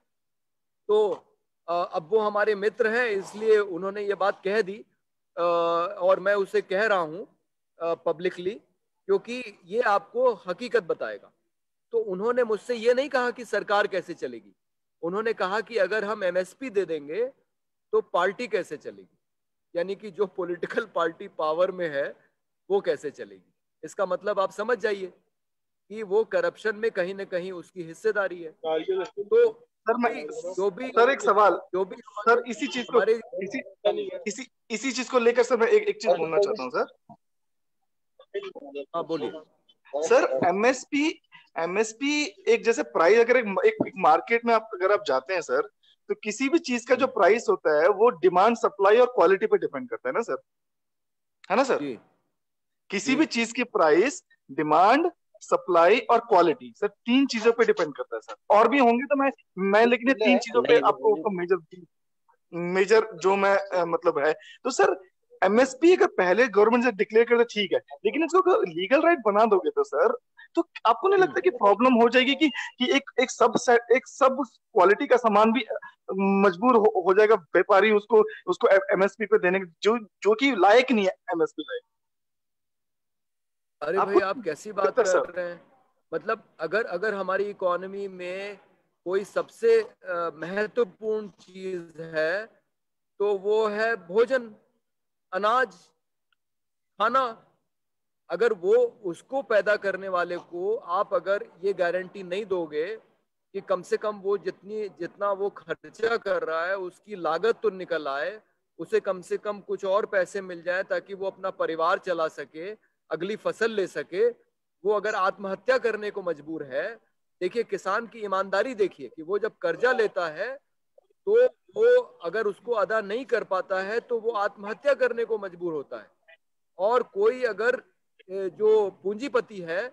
तो अब वो हमारे मित्र हैं, इसलिए उन्होंने ये बात कह दी। और मैं उसे कह रहा हूँ पब्लिकली क्योंकि ये आपको हकीकत बताएगा। तो उन्होंने मुझसे ये नहीं कहा कि सरकार कैसे चलेगी। उन्होंने कहा कि अगर हम एमएसपी दे देंगे तो पार्टी कैसे चलेगी? यानी कि जो पॉलिटिकल पार्टी पावर में है वो कैसे चलेगी? इसका मतलब आप समझ जाइए कि वो करप्शन में कहीं ना कहीं उसकी हिस्सेदारी है। तो सर मैं जो भी सर एक सवाल। जो भी सर इसी चीज़ को इसी इसी इसी चीज़ को लेकर सर मैं एक एक चीज़ बोलना चाहता हूँ सर। हाँ बोलिए। सर एमएसपी एमएसपी एक जैसे प्राइस अगर एक, एक, मार्केट में आप अगर आप जाते हैं सर तो किसी भी चीज़ का जो प्राइस होता है वो डिमांड सप्लाई और क्वालिटी पे डिपेंड करता है ना सर है ना सर किसी भी चीज़ की प्राइस डिमांड सप्लाई और क्वालिटी सर तीन चीज़ों पे डिपेंड करता है सर और भी होंगे तो मैं मैं लेकिन ये तीन चीज़ों पे आपको मेजर मेजर जो मैं मतलब है तो सर एमएसपी अगर पहले गवर्नमेंट से डिक्लेयर कर ठीक है लेकिन इसको लीगल राइट बना दोगे तो सर तो आपको नहीं लगता कि प्रॉब्लम हो जाएगी कि कि एक एक सब सेट एक सब क्वालिटी का सामान भी मजबूर हो, हो जाएगा व्यापारी उसको उसको एमएसपी पे देने जो जो कि लायक नहीं है एमएसपी लायक अरे भाई आप कैसी बात कर रहे हैं? मतलब अगर अगर हमारी इकोनॉमी में कोई सबसे महत्वपूर्ण चीज़ है तो वो है भोजन अनाज खाना। अगर वो उसको पैदा करने वाले को आप अगर ये गारंटी नहीं दोगे कि कम से कम वो जितनी, जितना वो खर्चा कर रहा है, उसकी लागत तो निकल आए, उसे कम से कम कुछ और पैसे मिल जाए ताकि वो अपना परिवार चला सके, अगली फ़सल ले सके। वो अगर आत्महत्या करने को मजबूर है, देखिए किसान की ईमानदारी देखिए कि वो जब कर्जा लेता है तो वो अगर उसको अदा नहीं कर पाता है तो वो आत्महत्या करने को मजबूर होता है। और कोई अगर जो पूंजीपति है,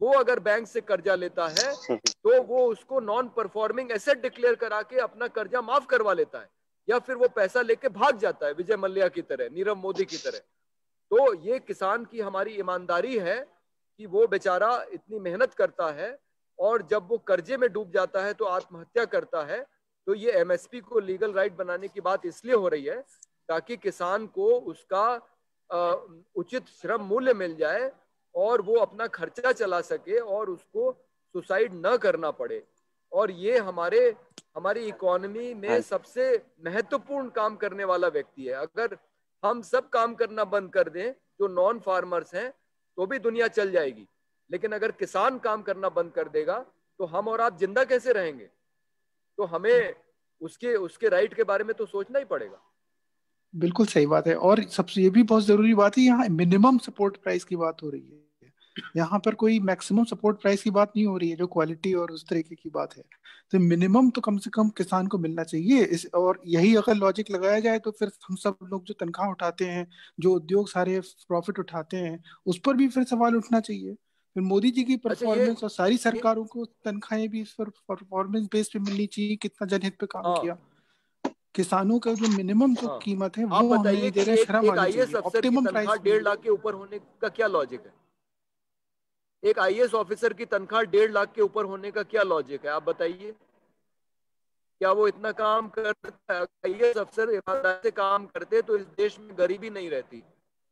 वो अगर बैंक से कर्जा लेता है तो वो उसको नॉन परफॉर्मिंग एसेट डिक्लेयर करा के अपना कर्जा माफ़ करवा लेता है, या फिर वो पैसा लेके भाग जाता है, विजय मल्ल्या की तरह, नीरव मोदी की तरह। तो ये किसान की हमारी ईमानदारी है कि वो बेचारा इतनी मेहनत करता है, और जब वो कर्जे में डूब जाता है तो आत्महत्या करता है तो ये एमएसपी को लीगल राइट बनाने की बात इसलिए हो रही है, ताकि किसान को उसका उचित श्रम मूल्य मिल जाए और वो अपना खर्चा चला सके और उसको सुसाइड न करना पड़े। और ये हमारे हमारी इकोनॉमी में हाँ। सबसे महत्वपूर्ण काम करने वाला व्यक्ति है। अगर हम सब काम करना बंद कर दें जो नॉन फार्मर्स हैं तो भी दुनिया चल जाएगी। लेकिन अगर किसान काम करना बंद कर देगा तो हम और आप ज़िंदा कैसे रहेंगे? तो हमें उसके उसके राइट के बारे में तो सोचना ही पड़ेगा। बिल्कुल सही बात है। और सबसे ये भी बहुत ज़रूरी बात है यहाँ मिनिमम सपोर्ट प्राइस की बात हो रही है। यहाँ पर कोई मैक्सिमम सपोर्ट प्राइस की बात नहीं हो रही है जो क्वालिटी और उस तरीके की बात है। तो मिनिमम तो कम से कम किसान को मिलना चाहिए। इस और यही अगर लॉजिक लगाया जाए तो फिर हम सब लोग जो तनख्वाह उठाते हैं जो उद्योग सारे प्रॉफिट उठाते हैं उस पर भी फिर सवाल उठना चाहिए। फिर मोदी जी की परफॉर्मेंस अच्छा और सारी सरकारों को तनख्वाहें भी इस पर परफॉर्मेंस बेस पे मिलनी चाहिए कितना जनहित पे काम हाँ। किया। किसानों का जो मिनिमम जो हाँ। कीमत है वो बताइए दे रहे श्रम ऑप्टिमम प्राइस डेढ़ लाख के ऊपर होने का क्या लॉजिक है? एक आईएएस ऑफिसर की तनख्वाह डेढ़ लाख के ऊपर होने का क्या लॉजिक है? आप बताइए। क्या वो इतना काम करता है? आईएएस अफसर ईमानदारी से काम करते तो इस देश में गरीबी नहीं रहती।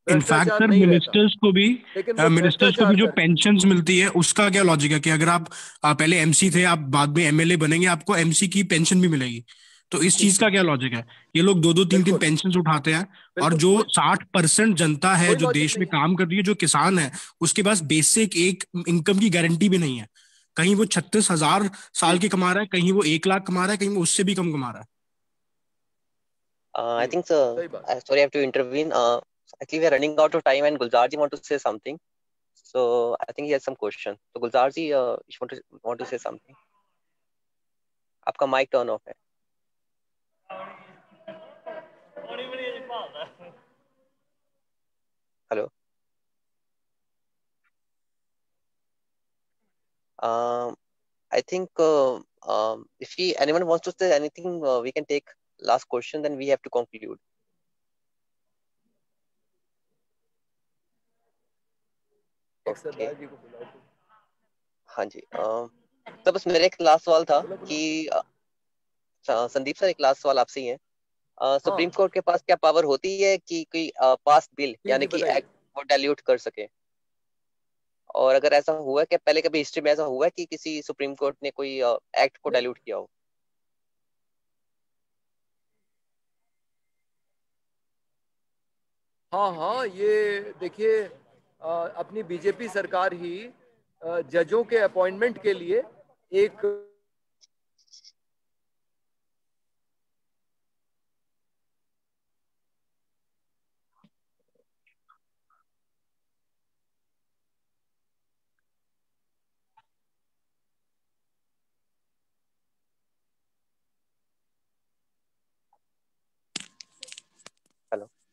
इनफैक्ट सर मिनिस्टर्स को भी मिनिस्टर्स को भी जो पेंशन मिलती है उसका क्या लॉजिक है कि अगर आप, आप पहले एमसी थे आप बाद में एमएलए बनेंगे आपको एमसी की पेंशन भी मिलेगी। तो इस चीज़ का क्या लॉजिक है? ये लोग दो दो तीन तीन पेंशन उठाते हैं और जो साठ परसेंट जनता है जो देश में काम कर रही है जो किसान है उसके पास बेसिक एक इनकम की गारंटी भी नहीं है। कहीं वो छत्तीस हज़ार साल के कमा रहा है कहीं वो एक लाख कमा रहा है कहीं उससे भी कम कमा रहा है। से आपका माइक टर्न ऑफ़ है। Hello I think if you anyone wants to say anything we can take last question then we have to conclude हाँ जी तो बस मेरा एक लास्ट सवाल था कि संदीप सर एक लास्ट सवाल आपसे ही है। सुप्रीम हाँ। कोर्ट के पास क्या पावर होती है कि कोई पास बिल यानी कि एक्ट वो डाइल्यूट कर सके? और अगर ऐसा हुआ कि पहले कभी हिस्ट्री में ऐसा हुआ है कि किसी सुप्रीम कोर्ट ने कोई एक्ट को डाइल्यूट किया हो? हाँ हाँ ये देखिए अपनी बीजेपी सरकार ही जजों के अपॉइंटमेंट के लिए एक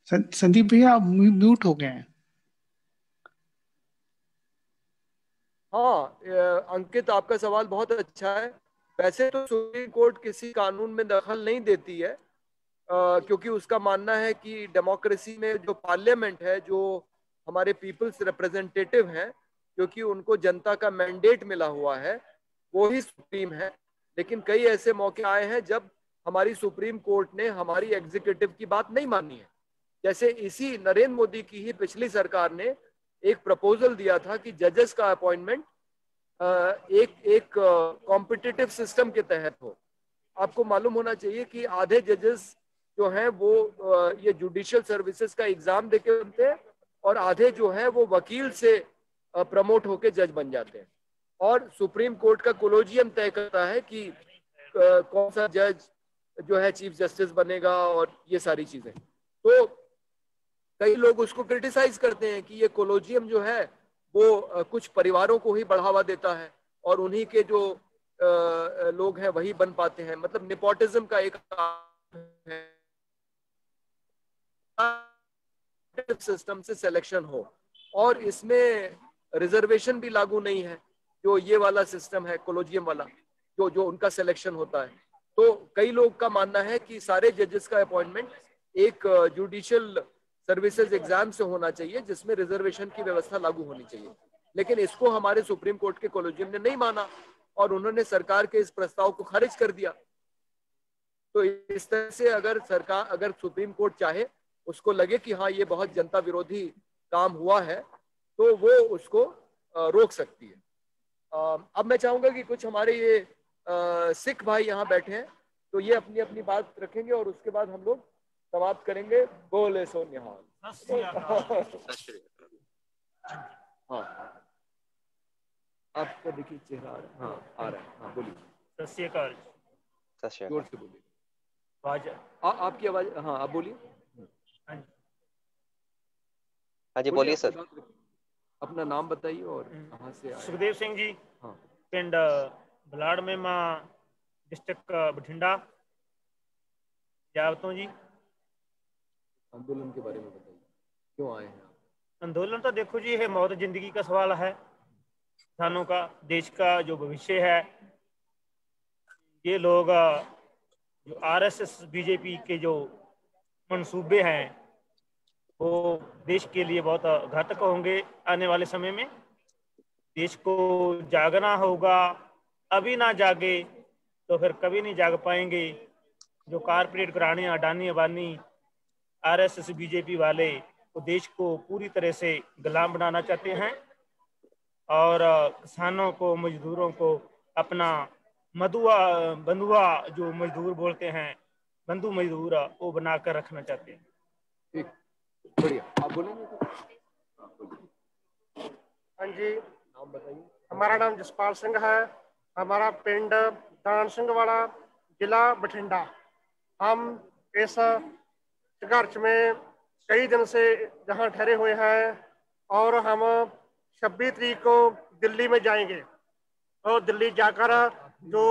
संदीप भैया आप म्यूट हो गए हैं। हाँ अंकित आपका सवाल बहुत अच्छा है। वैसे तो सुप्रीम कोर्ट किसी कानून में दखल नहीं देती है आ, क्योंकि उसका मानना है कि डेमोक्रेसी में जो पार्लियामेंट है जो हमारे पीपल्स रिप्रेजेंटेटिव हैं क्योंकि उनको जनता का मैंडेट मिला हुआ है वो ही सुप्रीम है। लेकिन कई ऐसे मौके आए हैं जब हमारी सुप्रीम कोर्ट ने हमारी एग्जीक्यूटिव की बात नहीं मानी है। जैसे इसी नरेंद्र मोदी की ही पिछली सरकार ने एक प्रपोजल दिया था कि जजेस का अपॉइंटमेंट एक एक कॉम्पिटिटिव सिस्टम के तहत हो। आपको मालूम होना चाहिए कि आधे जजेस जो हैं वो ये जुडिशियल सर्विसेज़ का एग्ज़ाम देके बनते हैं और आधे जो है वो वकील से प्रमोट होके जज बन जाते हैं। और सुप्रीम कोर्ट का कोलोजियम तय करता है कि कौन सा जज जो है चीफ जस्टिस बनेगा और ये सारी चीज़ें। तो कई लोग उसको क्रिटिसाइज करते हैं कि ये कोलोजियम जो है, वो कुछ परिवारों को ही बढ़ावा देता है और उन्हीं के जो लोग हैं वही बन पाते हैं। मतलब निपोटिज्म का एक सिस्टम से सिलेक्शन हो। और इसमें रिजर्वेशन भी लागू नहीं है, जो ये वाला सिस्टम है कोलोजियम वाला, जो जो उनका सिलेक्शन होता है। तो कई लोग का मानना है कि सारे जजेस का अपॉइंटमेंट एक जुडिशियल सर्विसेज़ एग्ज़ाम से होना चाहिए, जिसमें रिजर्वेशन की व्यवस्था लागू होनी चाहिए। लेकिन इसको हमारे सुप्रीम कोर्ट के कोलोजियम ने नहीं माना और उन्होंने सरकार के इस प्रस्ताव को खारिज कर दिया। तो इस तरह से अगर सरकार, अगर सुप्रीम कोर्ट चाहे, उसको लगे कि हाँ ये बहुत जनता विरोधी काम हुआ है तो वो उसको रोक सकती है। अब मैं चाहूँगा कि कुछ हमारे ये सिख भाई यहाँ बैठे हैं तो ये अपनी अपनी बात रखेंगे और उसके बाद हम लोग समाप्त करेंगे। बोले सो निहाल हाँ। आपका देखिए चेहरा आ रहा है। हाँ आ रहा है। हाँ बोलिए। ज़ोर से बोलिए। आवाज़ आपकी आवाज़ हाँ आप बोलिए। हाँ जी। बोलिए सर। अपना नाम बताइए और हम्म। कहाँ से सुखदेव सिंह जी। हाँ। पिंड बलाड़ में माँ डिस्ट्रिक्ट बठिंडा। जावतों जी। आंदोलन के बारे में बताइए। क्यों आए हैं आंदोलन तो देखो जी, ये मौत ज़िंदगी का सवाल है। किसानों का, देश का जो भविष्य है, ये लोग जो आरएसएस, बीजेपी के जो मंसूबे हैं, वो देश के लिए बहुत घातक होंगे आने वाले समय में। देश को जागना होगा। अभी ना जागे तो फिर कभी नहीं जाग पाएँगे। जो कारपोरेट घराने, अडानी, अबानी आरएसएस बीजेपी वाले वो देश को पूरी तरह से गुलाम बनाना चाहते हैं और किसानों को मजदूरों को अपना मधुआ बंधुआ जो मजदूर बोलते हैं बंधु मजदूर वो बनाकर रखना चाहते हैं। ठीक। बढ़िया। आप बोलेंगे हाँ जी। नाम बताइए हमारा नाम जसपाल सिंह है। हमारा पिंड दान सिंह वाला जिला बठिंडा। हम इस संघर्ष में कई दिन से जहाँ ठहरे हुए हैं और हम छब्बीस तरीक को दिल्ली में जाएँगे। और दिल्ली जाकर जो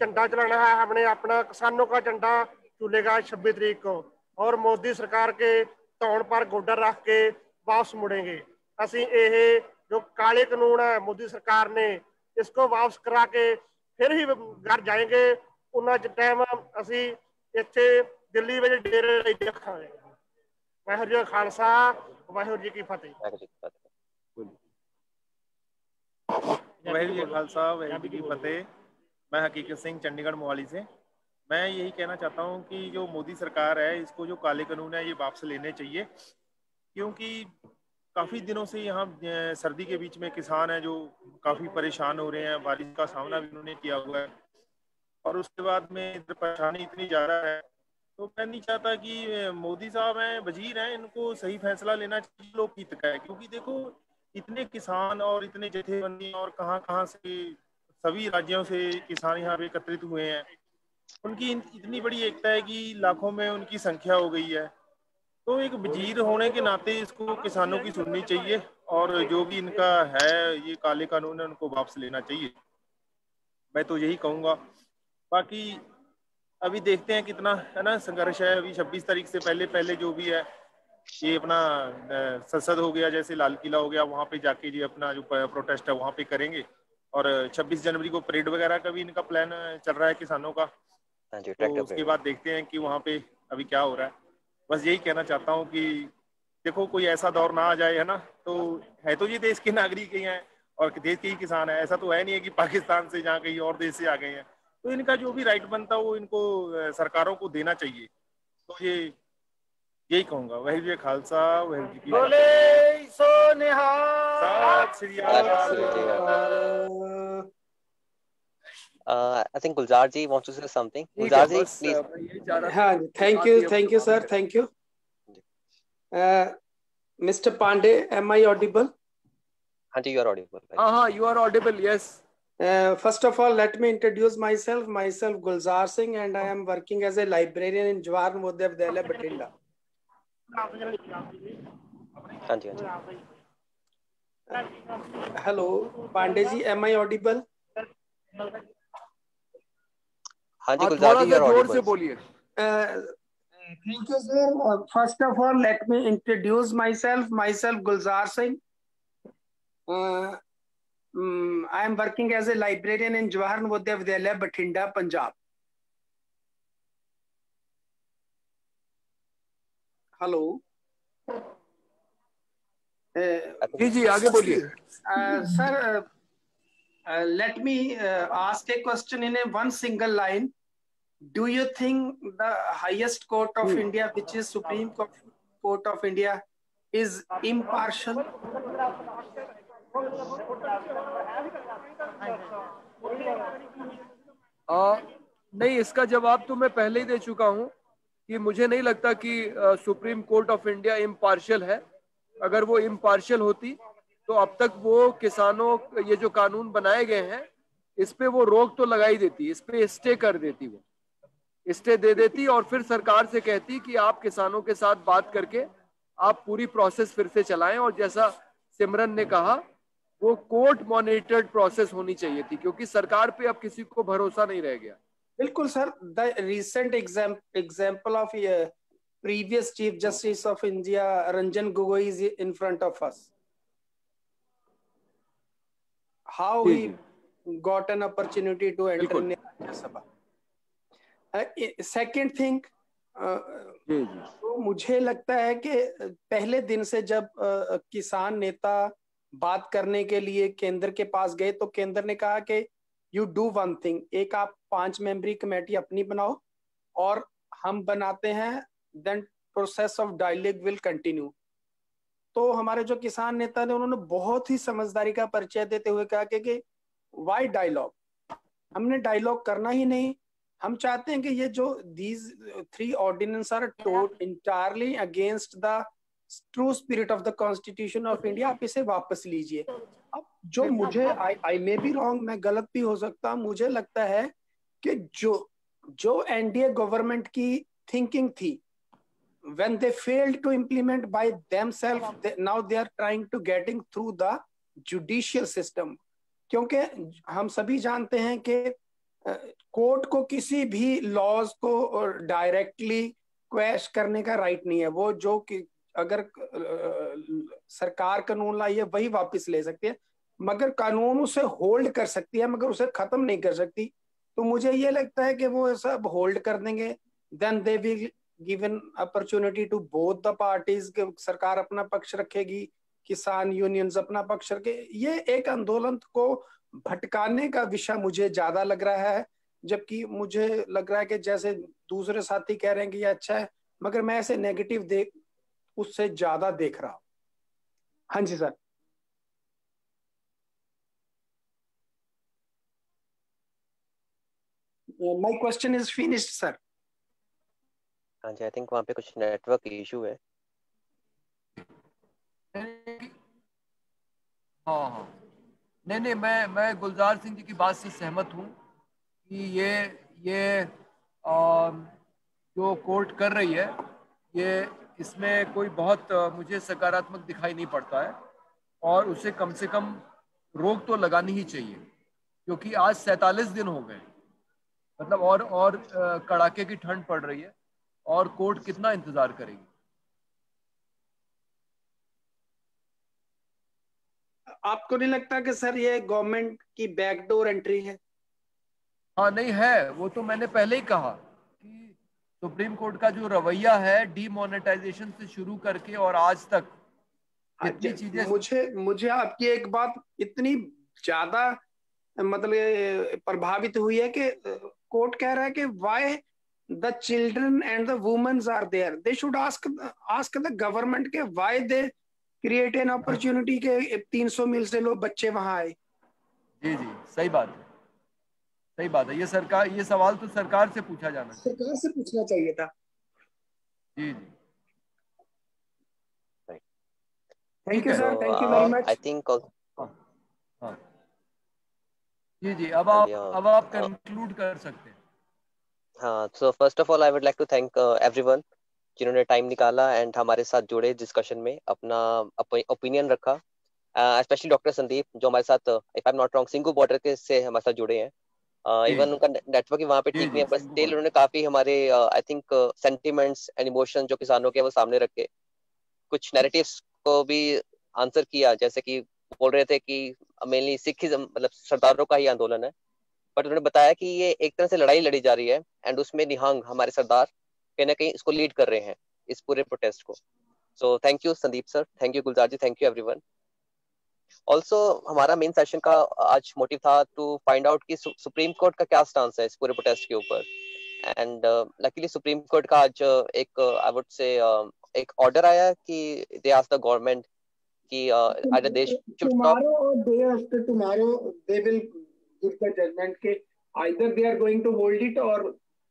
झंडा चलाना है, हमने अपना किसानों का झंडा चूलेगा छब्बीस तरीक को और मोदी सरकार के तौर पर गोडर रख के वापस मुड़ेंगे। असि यह जो काले कानून है, मोदी सरकार ने, इसको वापस करा के फिर ही घर जाएँगे। उन्होंने टाइम असी इतने ਦਿੱਲੀ ਵਿੱਚ ਡੇਰੇ ਲਈ ਦੇਖਾਂਗੇ ਵਾਹਿਗੁਰੂ ਜੀ ਖਾਲਸਾ ਵਾਹਿਗੁਰੂ ਜੀ ਕੀ ਫਤਿਹ वाहिगुरु जी खालसा वाहिगुरु जी की फतेह मैं हकीकत सिंह चंडीगढ़ मोहाली से मैं यही कहना चाहता हूँ कि जो मोदी सरकार है इसको जो काले कानून है ये वापस लेने चाहिए क्योंकि काफ़ी दिनों से यहाँ सर्दी के बीच में किसान हैं जो काफ़ी परेशान हो रहे हैं बारिश का सामना भी उन्होंने किया हुआ है और उसके बाद में इधर परेशानी इतनी ज़्यादा है तो मैं नहीं चाहता कि मोदी साहब हैं, वज़ीर हैं, इनको सही फैसला लेना चाहिए लोग हित का है। क्योंकि देखो, इतने किसान और इतने जथेबंदी और कहाँ कहाँ से सभी राज्यों से किसान यहाँ पे एकत्रित हुए हैं। उनकी इतनी बड़ी एकता है कि लाखों में उनकी संख्या हो गई है। तो एक वज़ीर होने के नाते इसको किसानों की सुननी चाहिए और जो भी इनका है, ये काले कानून है, उनको वापस लेना चाहिए। मैं तो यही कहूँगा। बाकी अभी देखते हैं कितना है ना संघर्ष है। अभी 26 तारीख से पहले पहले जो भी है ये अपना संसद हो गया जैसे लाल किला हो गया वहाँ पे जाके ये अपना जो प्रोटेस्ट है वहाँ पे करेंगे। और 26 जनवरी को परेड वगैरह का भी इनका प्लान चल रहा है किसानों का। हाँ तो उसके बाद देखते हैं कि वहाँ पे अभी क्या हो रहा है। बस यही कहना चाहता हूँ कि देखो कोई ऐसा दौर ना आ जाए है ना। तो है तो ये देश के नागरिक ही हैं और देश के ही किसान है। ऐसा तो है नहीं है कि पाकिस्तान से जहाँ कहीं और देश से आ गए हैं। तो इनका जो भी राइट बनता है वो इनको सरकारों को देना चाहिए तो ये यही कहूँगा वही जी खालसा वही जी की बोले सो Uh, I think Gulzar ji wants to say something. Gulzar ji, please. हाँ, thank you, thank you, sir, thank you. Uh, Mr. Pandey, am I audible? Auntie, you are audible. Uh-huh, you are audible, yes. Uh, first of all, let me introduce myself. Myself, Gulzar Singh, and I am working as a librarian in Jawahar Navodaya Vidyalaya, Batinda. Auntie, auntie. Hello, Pandey ji, am I audible? हाँ जी गुलजार जी, you are audible. से बोलिए. Uh, thank you, sir. Uh, first of all, let me introduce myself. Myself, Gulzar Singh. Uh, um, I am working as a librarian in Jawahar Navodaya Vidyalaya, Batinda, Punjab. Hello. जी जी आगे बोलिए sir let me uh, ask a question in a one single line do you think the highest court of hmm. india which is supreme court, court of india is impartial आ, नहीं इसका जवाब तो मैं पहले ही दे चुका हूँ कि मुझे नहीं लगता कि supreme court of India impartial है। अगर वो इम्पार्शियल होती तो अब तक वो किसानों ये जो कानून बनाए गए हैं इस पे वो रोक तो लगाई देती इस पे स्टे कर देती वो। स्टे दे देती और फिर सरकार से कहती कि आप किसानों के साथ बात करके आप पूरी प्रोसेस फिर से चलाएँ। और जैसा सिमरन ने कहा वो कोर्ट मॉनिटर्ड प्रोसेस होनी चाहिए थी क्योंकि सरकार पे अब किसी को भरोसा नहीं रह गया। बिल्कुल sir the recent example of previous chief justice of India Ranjan Gogoi is in front of us how he got an opportunity to enter in Rajya Sabha. Uh, second uh, तो मुझे लगता है कि पहले दिन से जब uh, किसान नेता बात करने के लिए केंद्र के पास गए तो केंद्र ने कहा कि यू डू वन थिंग एक आप पाँच मेंबरी कमेटी अपनी बनाओ और हम बनाते हैं then process of dialogue will continue तो हमारे जो किसान नेता ने उन्होंने बहुत ही समझदारी का परिचय देते हुए कहा कि, वाई डायलॉग हमने डायलॉग करना ही नहीं। हम चाहते हैं कि ये जो these three ordinance are tot entirely against the true spirit of the constitution of India आप इसे वापस लीजिए। अब जो मुझे आई मे बी रॉन्ग मैं गलत भी हो सकता हूँ मुझे लगता है कि जो जो एनडीए गवर्नमेंट की थिंकिंग थी when they failed to implement by themselves they, now they are trying to getting through the judicial system क्योंकि हम सभी जानते हैं कि कोर्ट को किसी भी लॉज को डायरेक्टली क्वेश करने का राइट नहीं है। वो जो कि अगर सरकार कानून लाई है, वही वापस ले सकती है। मगर कानून उसे होल्ड कर सकती है, मगर उसे खत्म नहीं कर सकती। तो मुझे ये लगता है कि वो सब होल्ड कर देंगे। Then they will given opportunity to both the parties सरकार अपना पक्ष रखेगी, किसान यूनियंस अपना पक्ष रखे। ये एक आंदोलन को भटकाने का विषय मुझे ज़्यादा लग रहा है, जबकि मुझे लग रहा है कि जैसे दूसरे साथी कह रहे हैं कि ये अच्छा है, मगर मैं ऐसे नेगेटिव देख उससे ज़्यादा देख रहा हूँ। हाँ जी sir. My question is finished sir हाँ जी आई थिंक वहाँ पे कुछ नेटवर्क इशू है। हाँ हाँ। नहीं नहीं मैं मैं गुलजार सिंह जी की बात से सहमत हूँ कि ये ये आ, जो कोर्ट कर रही है ये इसमें कोई बहुत मुझे सकारात्मक दिखाई नहीं पड़ता है और उसे कम से कम रोक तो लगानी ही चाहिए क्योंकि आज सैतालीस दिन हो गए मतलब और और कड़ाके की ठंड पड़ रही है और कोर्ट कितना इंतज़ार करेगी? आपको नहीं लगता कि सर ये गवर्नमेंट की बैकडोर एंट्री है? हाँ नहीं है वो तो मैंने पहले ही कहा। सुप्रीम कोर्ट का जो रवैया है डीमोनेटाइजेशन से शुरू करके और आज तक कितनी चीज़ें मुझे मुझे आपकी एक बात इतनी ज़्यादा मतलब प्रभावित हुई है कि कोर्ट कह रहा है कि why the children and the women are there? They should ask ask the government के why they create an opportunity के 300 मील से लोग बच्चे वहाँ आए। जी जी सही बात है। सही बात है। ये सरकार ये सवाल तो सरकार से पूछा जाना सरकार से पूछना चाहिए था। जी जी। Thank you sir thank you very much I think जी जी। अब आप अब आप कंक्लूड कर सकते हैं। हाँ so first of all I would like to thank everyone जिन्होंने टाइम निकाला एंड हमारे साथ जुड़े डिस्कशन में। अपना ओपिनियन रखा। स्पेशली डॉक्टर संदीप जो हमारे साथ if I am not wrong Singhu border के से हमारे साथ जुड़े हैं। इवन uh, उनका नेटवर्क वहाँ पे ठीक नहीं है बस स्टिल उन्होंने काफ़ी हमारे I think sentiments and emotion जो किसानों के वो सामने रखे। कुछ नैरेटिव्स को भी आंसर किया जैसे कि बोल रहे थे कि मेनली सिखिज्म मतलब सरदारों का ही आंदोलन है। बट उन्होंने बताया कि ये एक तरह से लड़ाई लड़ी जा रही है एंड उसमें निहंग हमारे सरदार कहीं ना कहीं इसको लीड कर रहे हैं इस पूरे प्रोटेस्ट को। So thank you Sandeep sir thank you Gulzar ji thank you everyone also हमारा मेन सेशन का आज मोटिव था टू फाइंड आउट कि सुप्रीम कोर्ट का क्या स्टांस है इस पूरे प्रोटेस्ट के ऊपर। एंड लकीली सुप्रीम कोर्ट का आज uh, एक आई वुड से एक ऑर्डर आया कि दे आस्क द गवर्नमेंट कि आज देश should stop they ask tomorrow they will give the judgment के either they are going to hold it और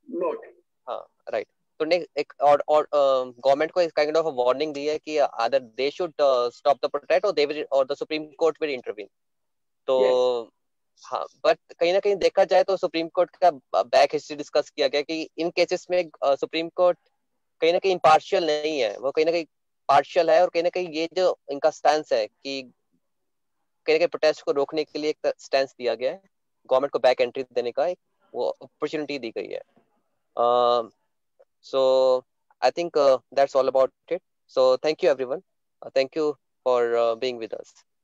नॉट हाँ राइट तो ने एक और और गवर्नमेंट को इस काइंड ऑफ़ वार्निंग दी है कि other they should stop the protest और दे विल और the supreme court will intervene तो हाँ बट कहीं ना कहीं देखा जाए तो सुप्रीम कोर्ट का बैक हिस्ट्री डिस्कस किया गया कि इन केसेस में सुप्रीम कोर्ट कहीं ना कहीं इम्पार्शियल नहीं है। वो कहीं ना कहीं पार्शियल है और कहीं ना कहीं ये जो इनका स्टैंड है कि कहीं ना कहीं प्रोटेस्ट को रोकने के लिए एक स्टैंड दिया गया है। गवर्नमेंट को बैक एंट्री देने का एक वो अपॉर्चुनिटी दी गई है। So I think uh, that's all about it. So thank you, everyone. Uh, thank you for uh, being with us.